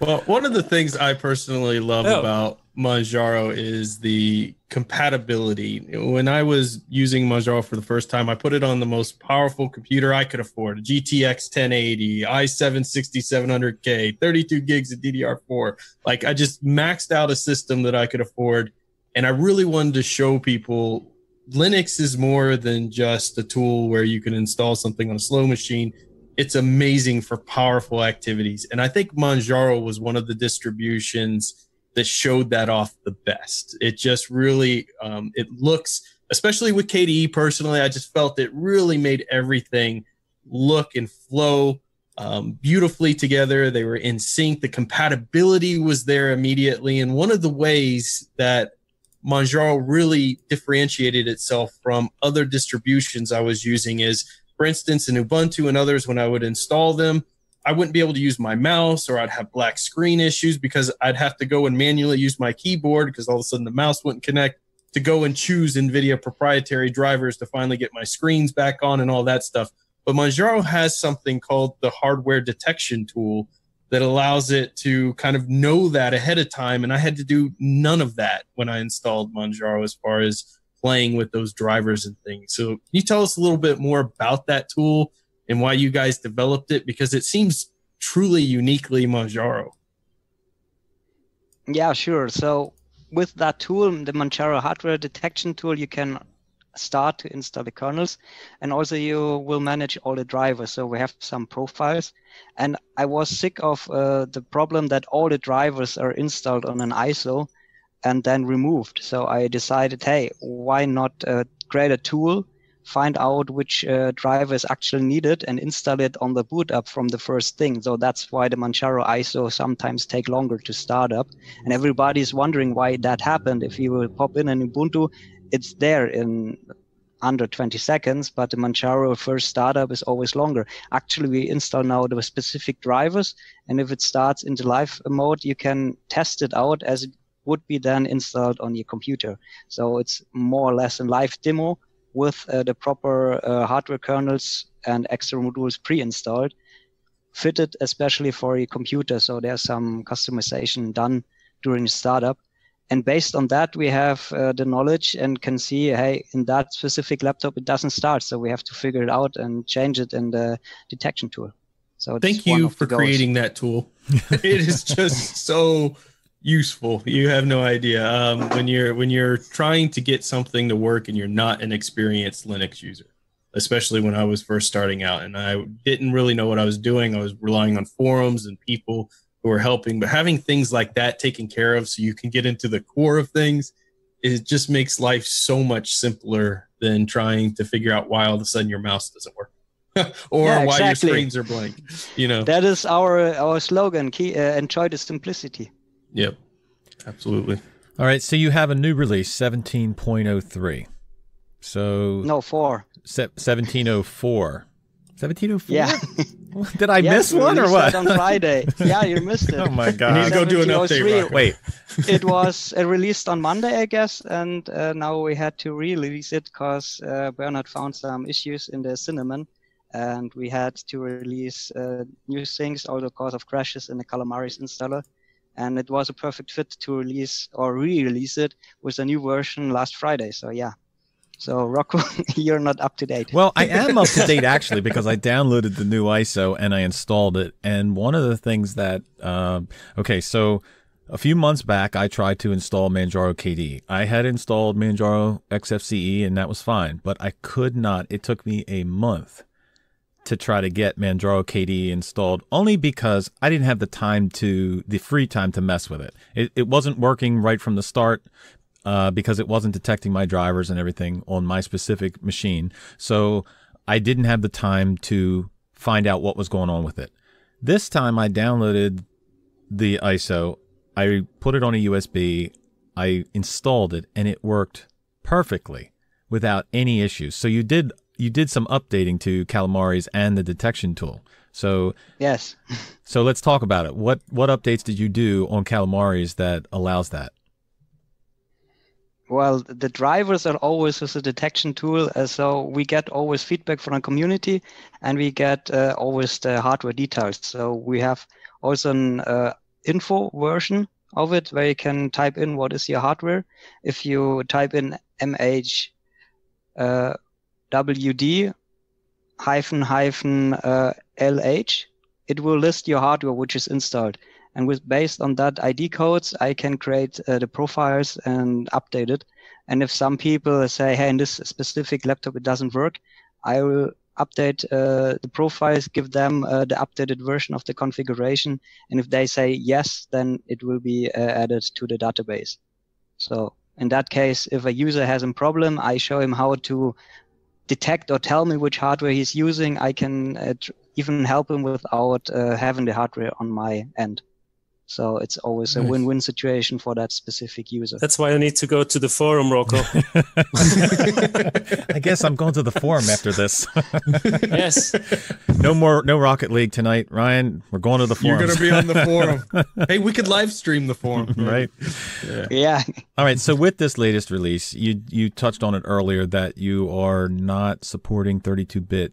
Well, one of the things I personally love oh. about Manjaro is the compatibility. When I was using Manjaro for the first time, I put it on the most powerful computer I could afford, a GTX 1080, i7 6700K, 32 gigs of DDR4. Like I just maxed out a system that I could afford. And I really wanted to show people Linux is more than just a tool where you can install something on a slow machine. It's amazing for powerful activities. And I think Manjaro was one of the distributions that showed that off the best. It just really, um, it looks, especially with KDE personally, I just felt it really made everything look and flow um, beautifully together. They were in sync. The compatibility was there immediately. And one of the ways that Manjaro really differentiated itself from other distributions I was using is, for instance, in Ubuntu and others, when I would install them, I wouldn't be able to use my mouse or I'd have black screen issues because I'd have to go and manually use my keyboard because all of a sudden the mouse wouldn't connect to go and choose NVIDIA proprietary drivers to finally get my screens back on and all that stuff. But Manjaro has something called the hardware detection tool that allows it to kind of know that ahead of time. And I had to do none of that when I installed Manjaro as far as playing with those drivers and things. So can you tell us a little bit more about that tool and why you guys developed it because it seems truly uniquely Manjaro. Yeah, sure. So with that tool, the Manjaro hardware detection tool, you can start to install the kernels and also you will manage all the drivers. So we have some profiles and I was sick of uh, the problem that all the drivers are installed on an ISO and then removed. So I decided, hey, why not uh, create a tool find out which uh, driver is actually needed and install it on the boot up from the first thing. So that's why the Manjaro ISO sometimes take longer to start up. And everybody's wondering why that happened. If you will pop in an Ubuntu, it's there in under 20 seconds, but the Manjaro first startup is always longer. Actually, we install now the specific drivers, and if it starts in the live mode, you can test it out as would be then installed on your computer. So it's more or less a live demo with uh, the proper uh, hardware kernels and extra modules pre-installed, fitted especially for your computer. So there's some customization done during startup. And based on that, we have uh, the knowledge and can see, hey, in that specific laptop, it doesn't start. So we have to figure it out and change it in the detection tool. So thank you for creating that tool. *laughs* it is just so useful. You have no idea um, when you're when you're trying to get something to work and you're not an experienced Linux user, especially when I was first starting out and I didn't really know what I was doing. I was relying on forums and people who were helping, but having things like that taken care of so you can get into the core of things, it just makes life so much simpler than trying to figure out why all of a sudden your mouse doesn't work. *laughs* or yeah, why your screens are blank. You know that is our our slogan: key, uh, enjoy the simplicity. Yep, absolutely. All right, so you have a new release, seventeen point oh three. So no four. Se- 1704. 1704? Yeah. *laughs* Did I yes, miss one or what? on Friday. *laughs* Yeah, you missed it. oh my god! You need to go do an update. Wait. it was uh, *laughs* released on Monday, I guess, and uh, now we had to re-release it because uh, Bernhard found some issues in the cinnamon and we had to release uh, new things all the because of crashes in the Calamares installer. And it was a perfect fit to release or re-release it with a new version last Friday. So yeah. So Rocco, *laughs* you're not up to date. Well, I am up to *laughs* date actually because I downloaded the new ISO and I installed it. And one of the things that, uh, okay, so a few months back, I tried to install Manjaro KDE. I had installed Manjaro XFCE and that was fine, but I could not. It took me a month to try to get Manjaro KDE installed only because I didn't have the time to, the free time to mess with it. It, it wasn't working right from the start uh, because it wasn't detecting my drivers and everything on my specific machine. So I didn't have the time to find out what was going on with it. This time I downloaded the ISO, I put it on a USB, I installed it, and it worked perfectly without any issues. So you did you did some updating to Calamares and the detection tool. So yes. *laughs* so let's talk about it. What what updates did you do on Calamares that allows that? Well, the drivers are always with a detection tool, uh, so we get always feedback from the community, and we get uh, always the hardware details. So we have also an uh, info version of it where you can type in what is your hardware. If you type in mh uh, WD hyphen hyphen uh, LH, it will list your hardware which is installed. And with based on that ID codes, I can create uh, the profiles and update it. And if some people say, hey, in this specific laptop it doesn't work, I will update uh, the profiles, give them uh, the updated version of the configuration. And if they say yes, then it will be uh, added to the database. So in that case, if a user has a problem, I show him how to detect or tell me which hardware he's using, I can uh, even help him without uh, having the hardware on my end. So it's always a nice. win-win situation for that specific user. That's why I need to go to the forum, Rocco. *laughs* I guess I'm going to the forum after this. *laughs* yes. No more, no Rocket League tonight, Ryan. We're going to the forum. You're going to be on the *laughs* forum. hey, we could live stream the forum, right? Yeah. yeah. All right. So with this latest release, you you touched on it earlier that you are not supporting 32-bit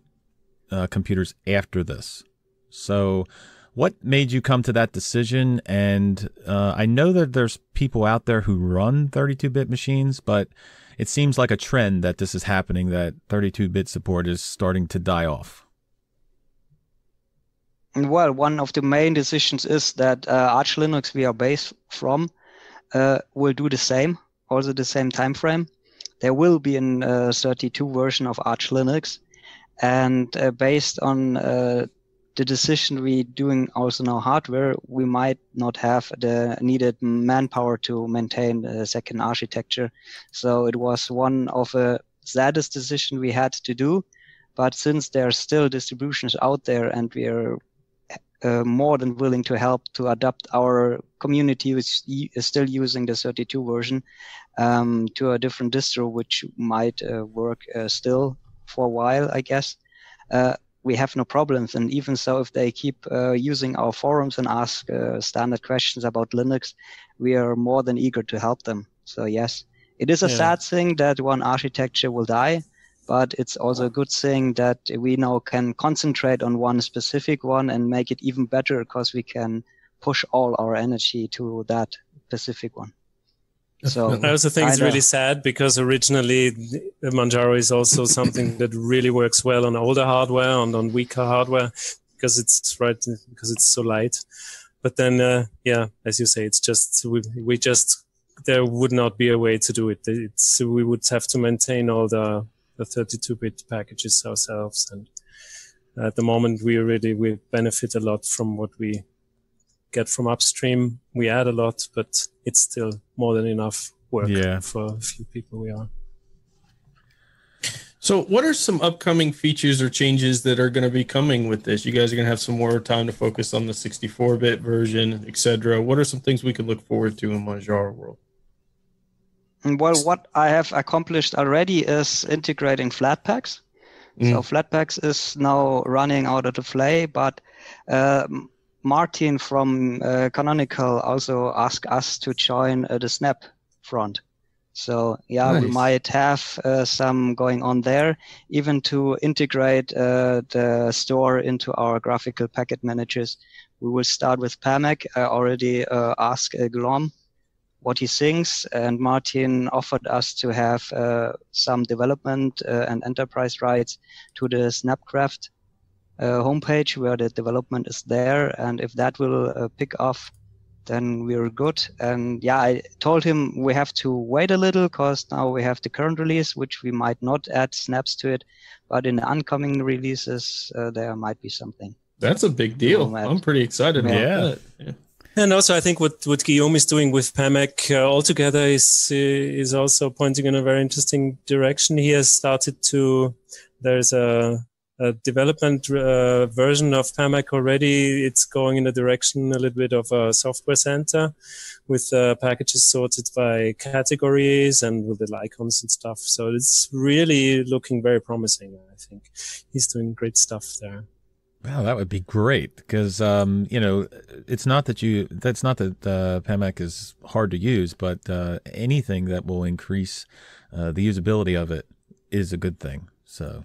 uh, computers after this. So what made you come to that decision? And uh, I know that there's people out there who run 32-bit machines, but it seems like a trend that this is happening. That 32-bit support is starting to die off. Well, one of the main decisions is that uh, Arch Linux we are based from uh, will do the same, also the same time frame. There will be a uh, 32 version of Arch Linux, and uh, based on uh, the decision we doing also now hardware, we might not have the needed manpower to maintain a second architecture. So it was one of the saddest decision we had to do. But since there are still distributions out there and we are uh, more than willing to help to adapt our community which is still using the 32 version um, to a different distro which might uh, work uh, still for a while i guess uh, we have no problems. And even so, if they keep uh, using our forums and ask uh, standard questions about Linux, we are more than eager to help them. So yes, it is a yeah. sad thing that one architecture will die, but it's also a good thing that we now can concentrate on one specific one and make it even better because we can push all our energy to that specific one. So *laughs* I also think it's really sad because originally Manjaro is also something *laughs* that really works well on older hardware and on weaker hardware. because it's right because it's so light. But then, uh, yeah, as you say, it's just we, we just there would not be a way to do it. It's we would have to maintain all the the 32-bit packages ourselves, and at the moment we really we benefit a lot from what we get from upstream. We add a lot, but it's still more than enough work Yeah. for a few people we are. So, what are some upcoming features or changes that are going to be coming with this? You guys are going to have some more time to focus on the 64-bit version, etc. What are some things we can look forward to in Manjaro world? And Well, what I have accomplished already is integrating Flatpaks. So Flatpaks is now running out of the play, but uh, Martin from uh, Canonical also asked us to join uh, the Snap front. So yeah, we might have uh, some going on there, even to integrate uh, the store into our graphical packet managers. We will start with PAMAC. I already uh, asked uh, Guillaume what he thinks, and Martin offered us to have uh, some development uh, and enterprise rights to the Snapcraft homepage where the development is there, and if that will uh, pick off, then we're good. And yeah, I told him we have to wait a little because now we have the current release, which we might not add snaps to it, but in the oncoming releases uh, there might be something. That's a big deal. Well, I'm pretty excited about Yeah. that. Yeah. And also, I think what, what Guillaume is doing with PAMAC uh, altogether is uh, is also pointing in a very interesting direction. He has started to there's a, development uh, version of PAMAC already. It's going in the direction a little bit of a software center with uh, packages sorted by categories and with the icons and stuff. So it's really looking very promising. I think he's doing great stuff there. Wow, that would be great because um, you know it's not that you that's not that uh, PAMAC is hard to use, but uh, anything that will increase uh, the usability of it is a good thing. So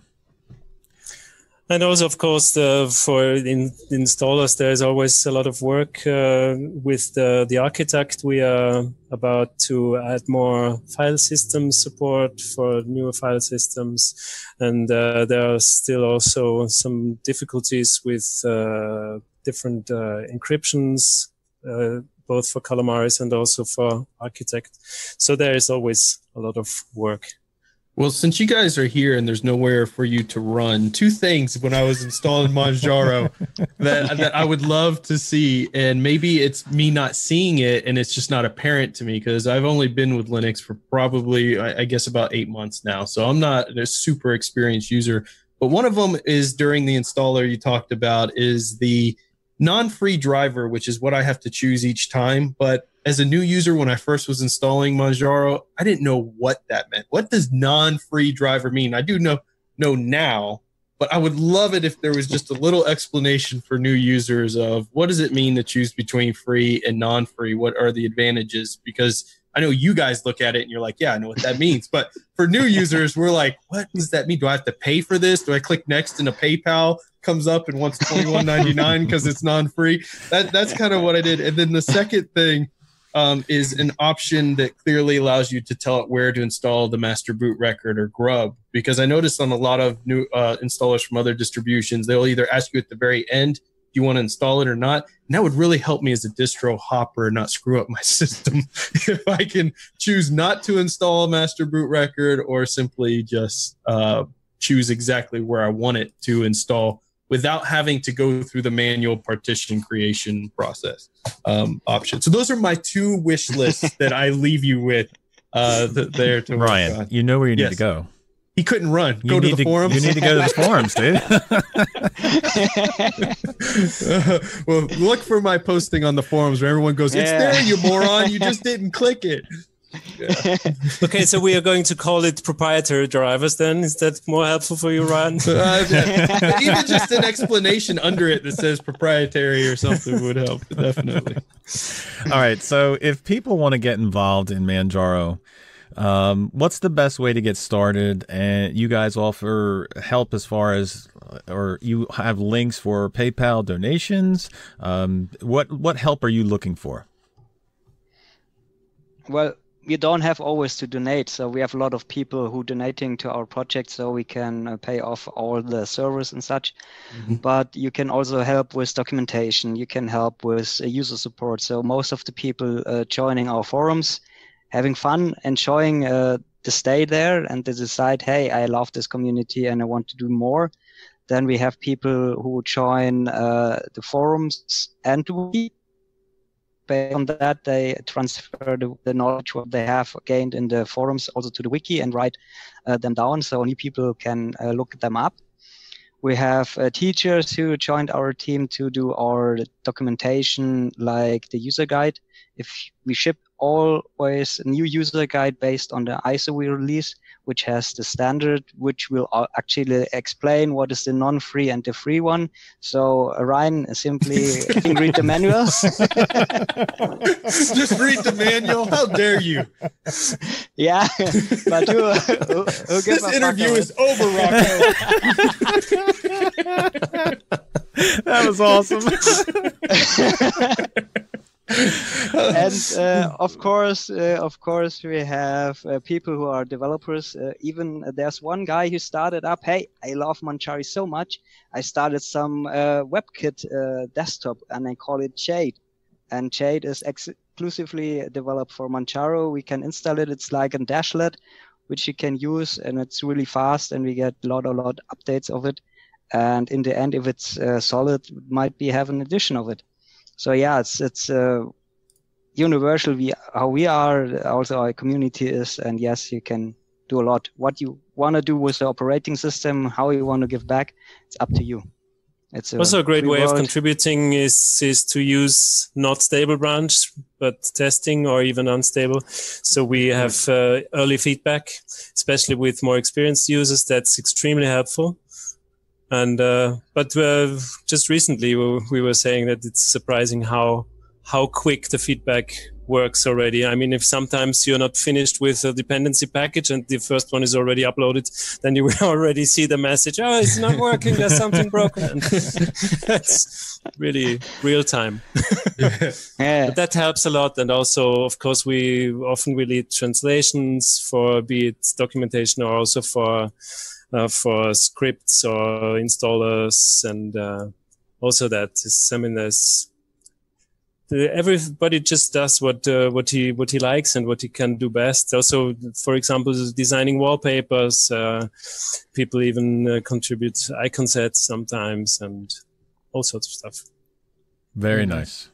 And also, of course, for in, installers, there is always a lot of work uh, with the, the architect. We are about to add more file system support for newer file systems, and uh, there are still also some difficulties with uh, different uh, encryptions, uh, both for Calamares and also for Architect. So there is always a lot of work. Well, since you guys are here and there's nowhere for you to run, two things when I was installing Manjaro *laughs* that that I would love to see, and maybe it's me not seeing it and it's just not apparent to me because I've only been with Linux for probably I, I guess about eight months now, so I'm not a super experienced user. But one of them is during the installer you talked about is the non-free driver, which is what I have to choose each time. But as a new user, when I first was installing Manjaro, I didn't know what that meant. What does non-free driver mean? I do know know now, but I would love it if there was just a little explanation for new users of what does it mean to choose between free and non-free? What are the advantages? Because I know you guys look at it and you're like, yeah, I know what that means. But for new users, we're like, what does that mean? Do I have to pay for this? Do I click next and a PayPal comes up and wants twenty one ninety nine because it's non free? That that's kind of what I did. And then the second thing um, is an option that clearly allows you to tell it where to install the master boot record or grub. Because i noticed on a lot of new uh, installers from other distributions they'll either ask you at the very end do you want to install it or not? And that would really help me as a distro hopper not screw up my *laughs* system if i can choose not to install a master boot record or simply just uh, choose exactly where i want it to install without having to go through the manual partition creation process um, option. So those are my two wish lists *laughs* that I leave you with uh, th- there to Ryan, you know where you need Yes. to go. He couldn't run. You go to need the forums. You need to go to the forums, dude. *laughs* *laughs* well, look for my posting on the forums where everyone goes, "It's Yeah. there, you moron! You just didn't click it." *laughs* Okay, so we are going to call it proprietary drivers then. Is that more helpful for you, Ryan? *laughs* Uh, yeah. Even just an explanation under it that says proprietary or something would help. Definitely. All right. So if people want to get involved in Manjaro, um, what's the best way to get started? And you guys offer help as far as, or you have links for PayPal donations. Um, what what help are you looking for? Well, you don't have always to donate. So we have a lot of people who donating to our project, so we can uh, pay off all the servers and such. Mm-hmm. But you can also help with documentation. You can help with uh, user support. So most of the people uh, joining our forums, having fun, enjoying uh, the stay there, and they decide, hey, I love this community and I want to do more. Then we have people who join uh, the forums and we based on that, they transfer the, the, knowledge what they have gained in the forums also to the wiki and write uh, them down so new people can uh, look them up. We have uh, teachers who joined our team to do our documentation, like the user guide. If we ship always a new user guide based on the ISO we release, which has the standard, which will actually explain what is the non-free and the free one. So uh, Ryan simply *laughs* read the manuals. Just read the manual. How dare you? Yeah, *laughs* but who, who, who this interview is over, Rocco. *laughs* that was awesome and *laughs* uh, of course, uh, of course, we have uh, people who are developers. Uh, even uh, there's one guy who started up. Hey, I love Manjaro so much. I started some uh, WebKit desktop, and I call it Jade. And Jade is exclusively developed for Manjaro. We can install it. It's like a dashlet, which you can use, and it's really fast. And we get a lot, a lot updates of it. And in the end, if it's solid, might be have an edition of it so yeah, it's it's uh, universal. We how we are, also our community is, and yes, you can do a lot. What you want to do with the operating system, how you want to give back, it's up to you. It's a also a great way of contributing is is to use not stable branch but testing or even unstable. So we have uh, early feedback, especially with more experienced users. That's extremely helpful. And uh, but uh, just recently we were saying that it's surprising how how quick the feedback works already. I mean, if sometimes you're not finished with a dependency package and the first one is already uploaded, then you will *laughs* already see the message, oh, it's not working, there's something broken. *laughs* that's really real time. *laughs* yeah. But that helps a lot. And also, of course, we often we lead translations for be it documentation or also for for scripts or installers and uh, also that I mean everybody just does what uh, what he what he likes and what he can do best. Also, for example, designing wallpapers. Uh, people even uh, contribute icon sets sometimes and all sorts of stuff. Very mm-hmm. nice.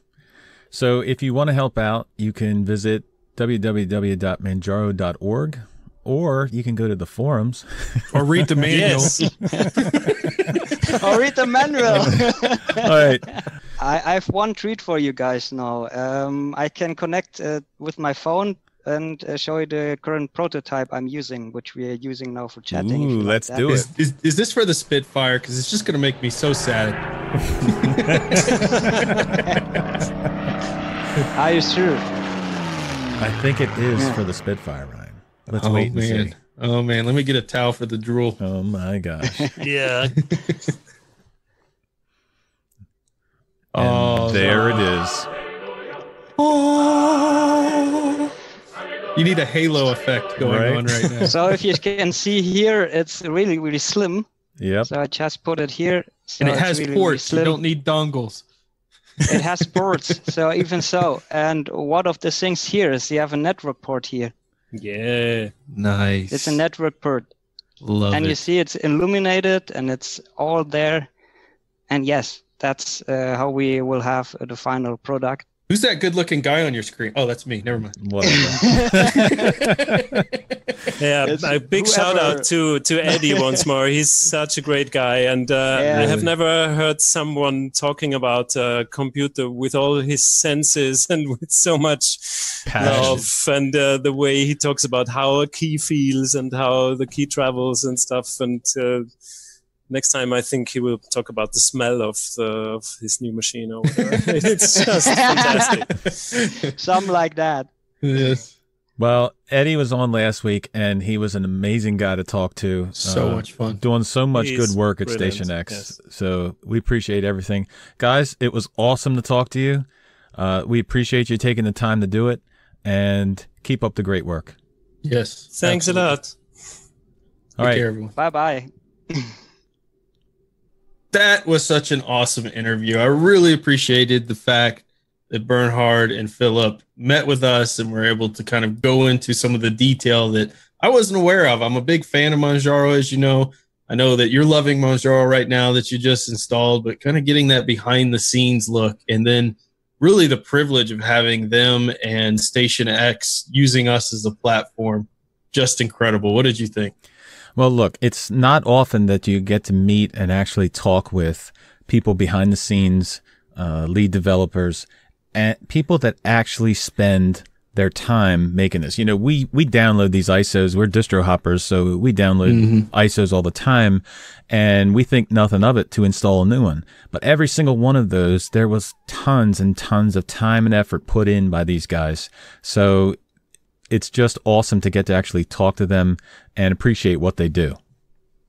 So, if you want to help out, you can visit www.manjaro.org or you can go to the forums or read the *laughs* manual. Yes. *laughs* or read the manual. *laughs* All right. I, I, have one treat for you guys now. Um, I can connect uh, with my phone and uh, show you the current prototype I'm using, which we are using now for chatting. Ooh, let's like do it. Is, is, is, this for the Spitfire? Because it's just going to make me so sad. are you sure? I think it is yeah. for the Spitfire, Ryan. Let's oh, wait and man. see. Oh man, let me get a towel for the drool. Oh my gosh. *laughs* yeah. *laughs* oh, there it is. Oh. You need a halo effect going right? on right now. *laughs* So if you can see here, it's really really slim. Yep. So I just put it here. So and it has really, ports. Really you don't need dongles. it has ports. so even so, and one of the things here is you have a network port here. Yeah. Nice. It's a network port. Love and it. you see it's illuminated and it's all there. And yes, that's uh, how we will have uh, the final product. Who's that good looking guy on your screen? Oh, that's me. Never mind. *laughs* yeah, it's a big whoever... shout out to to Eddie once more. He's such a great guy, and uh, yeah. I have never heard someone talking about a computer with all his senses *laughs* and with so much Passion. love, and uh, the way he talks about how a key feels and how the key travels and stuff, and uh, next time I think he will talk about the smell of, the, of his new machine or whatever. *laughs* it's just fantastic. *laughs* Something like that. Yes. Well, Eddie was on last week, and he was an amazing guy to talk to. So uh, much fun, doing so much He's good work at StationX. Yes. So we appreciate everything, guys. It was awesome to talk to you. Uh, we appreciate you taking the time to do it. and keep up the great work. Yes. Thanks absolutely. a lot. All Take right. care, everyone. Bye bye. *clears throat* that was such an awesome interview. I really appreciated the fact that Bernhard and Philip met with us and were able to kind of go into some of the detail that I wasn't aware of. I'm a big fan of Manjaro, as you know. I know that you're loving Manjaro right now that you just installed, but kind of getting that behind the scenes look and then really the privilege of having them and StationX using us as a platform. Just incredible. What did you think? Well, look, it's not often that you get to meet and actually talk with people behind the scenes, uh, lead developers, and people that actually spend their time making this. You know, we we download these ISOs. We're distro hoppers, so we download ISOs all the time, and we think nothing of it to install a new one. But every single one of those, there was tons and tons of time and effort put in by these guys. So it's just awesome to get to actually talk to them and appreciate what they do.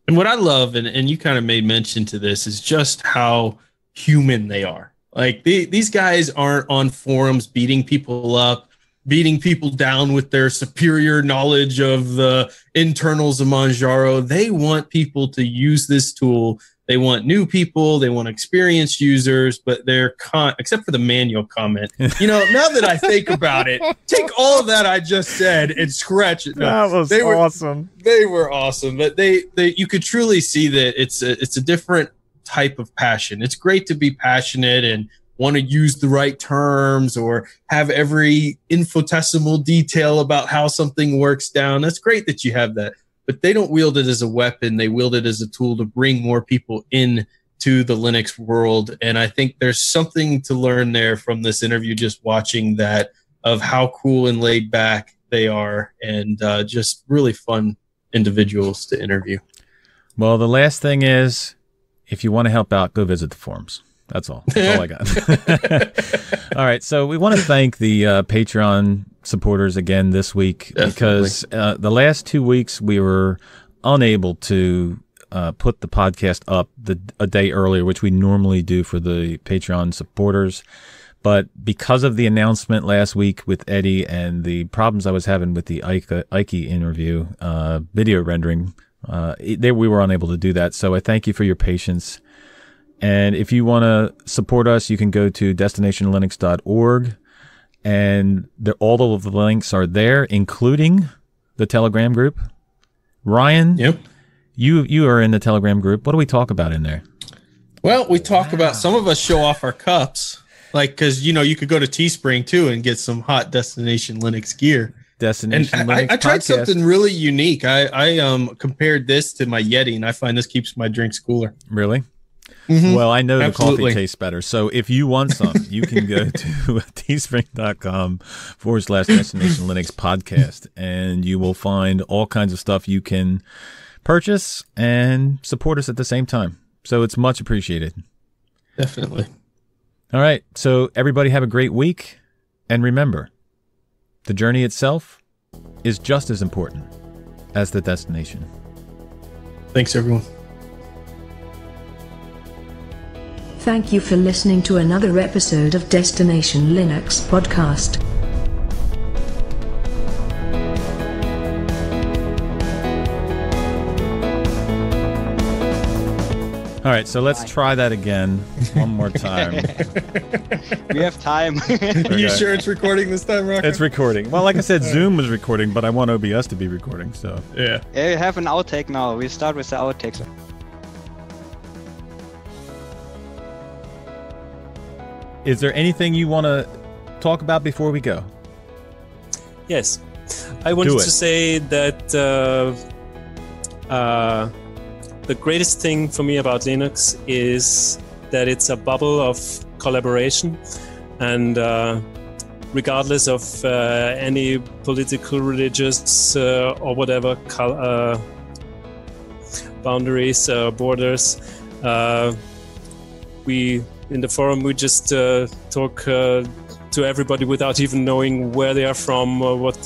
And what I love, and, and you kind of made mention to this, is just how human they are. Like the, these guys aren't on forums beating people up, beating people down with their superior knowledge of the internals of Manjaro. They want people to use this tool. They want new people. They want experienced users, but they're con- except for the manual comment. *laughs* You know, now that I think about it, take all of that I just said and scratch it. No, they were, awesome. they were awesome but they they you could truly see that it's a it's a different type of passion it's great to be passionate and want to use the right terms or have every infinitesimal detail about how something works down that's great that you have that but they don't wield it as a weapon they wield it as a tool to bring more people in to the linux world and i think there's something to learn there from this interview just watching that of how cool and laid back they are and uh, just really fun individuals to interview. Well, the last thing is if you want to help out, go visit the forums. That's all. That's all I got. *laughs* all right. So we want to thank the uh, Patreon supporters again this week Definitely. because uh, the last two weeks we were unable to uh, put the podcast up the, a day earlier, which we normally do for the Patreon supporters. But because of the announcement last week with Eddie and the problems I was having with the Ike, Ike interview, uh, video rendering, uh, we were unable to do that. So I thank you for your patience. And if you want to support us, you can go to destinationlinux.org and the, all of the links are there, including the Telegram group. Ryan, Yep. you you are in the Telegram group. What do we talk about in there? Well, we talk about some of us show off our cups, like because you know you could go to Teespring too and get some hot destination Linux gear. And Destination I, Linux I tried podcast. something really unique. I, I um compared this to my Yeti, and I find this keeps my drinks cooler. Really? Mhm. Well, I know the coffee tastes better. So if you want some, you can go *laughs* to teespring.com forward slash destination Linux podcast and you will find all kinds of stuff you can purchase and support us at the same time. So it's much appreciated. Definitely. All right. So everybody have a great week. And remember, the journey itself is just as important as the destination. Thanks, everyone. Thank you for listening to another episode of Destination Linux podcast. All right. So let's try that again one more *laughs* time. We have time. *laughs* Are you sure it's recording this time, Rocco? It's recording. Well, like I said, Zoom was recording, but I want OBS to be recording. So yeah. yeah, we have an outtake now. We start with the outtakes. Is there anything you want to talk about before we go? Yes, I wanted to say that uh, uh, the greatest thing for me about Linux is that it's a bubble of collaboration, and uh, regardless of uh, any political, religious, uh, or whatever col- uh, boundaries, uh, borders, uh, we in the forum we just uh, talk uh, to everybody without even knowing where they are from or what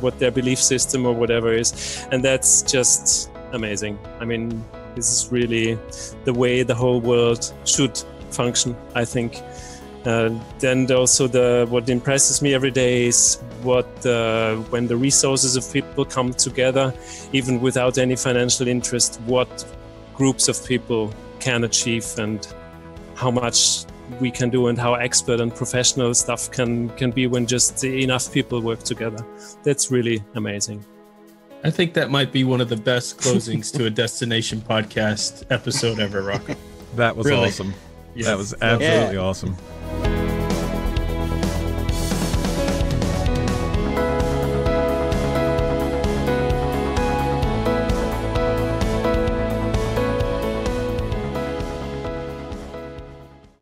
what their belief system or whatever is. And that's just amazing. I mean this is really the way the whole world should function i think. Uh, then also the what impresses me every day is what uh, when the resources of people come together, even without any financial interest, what groups of people can achieve and how much we can do and how expert and professional stuff can can be when just enough people work together. That's really amazing. I think that might be one of the best closings to a destination podcast episode ever, Rocco. That was Really? awesome. Yeah. That was absolutely awesome.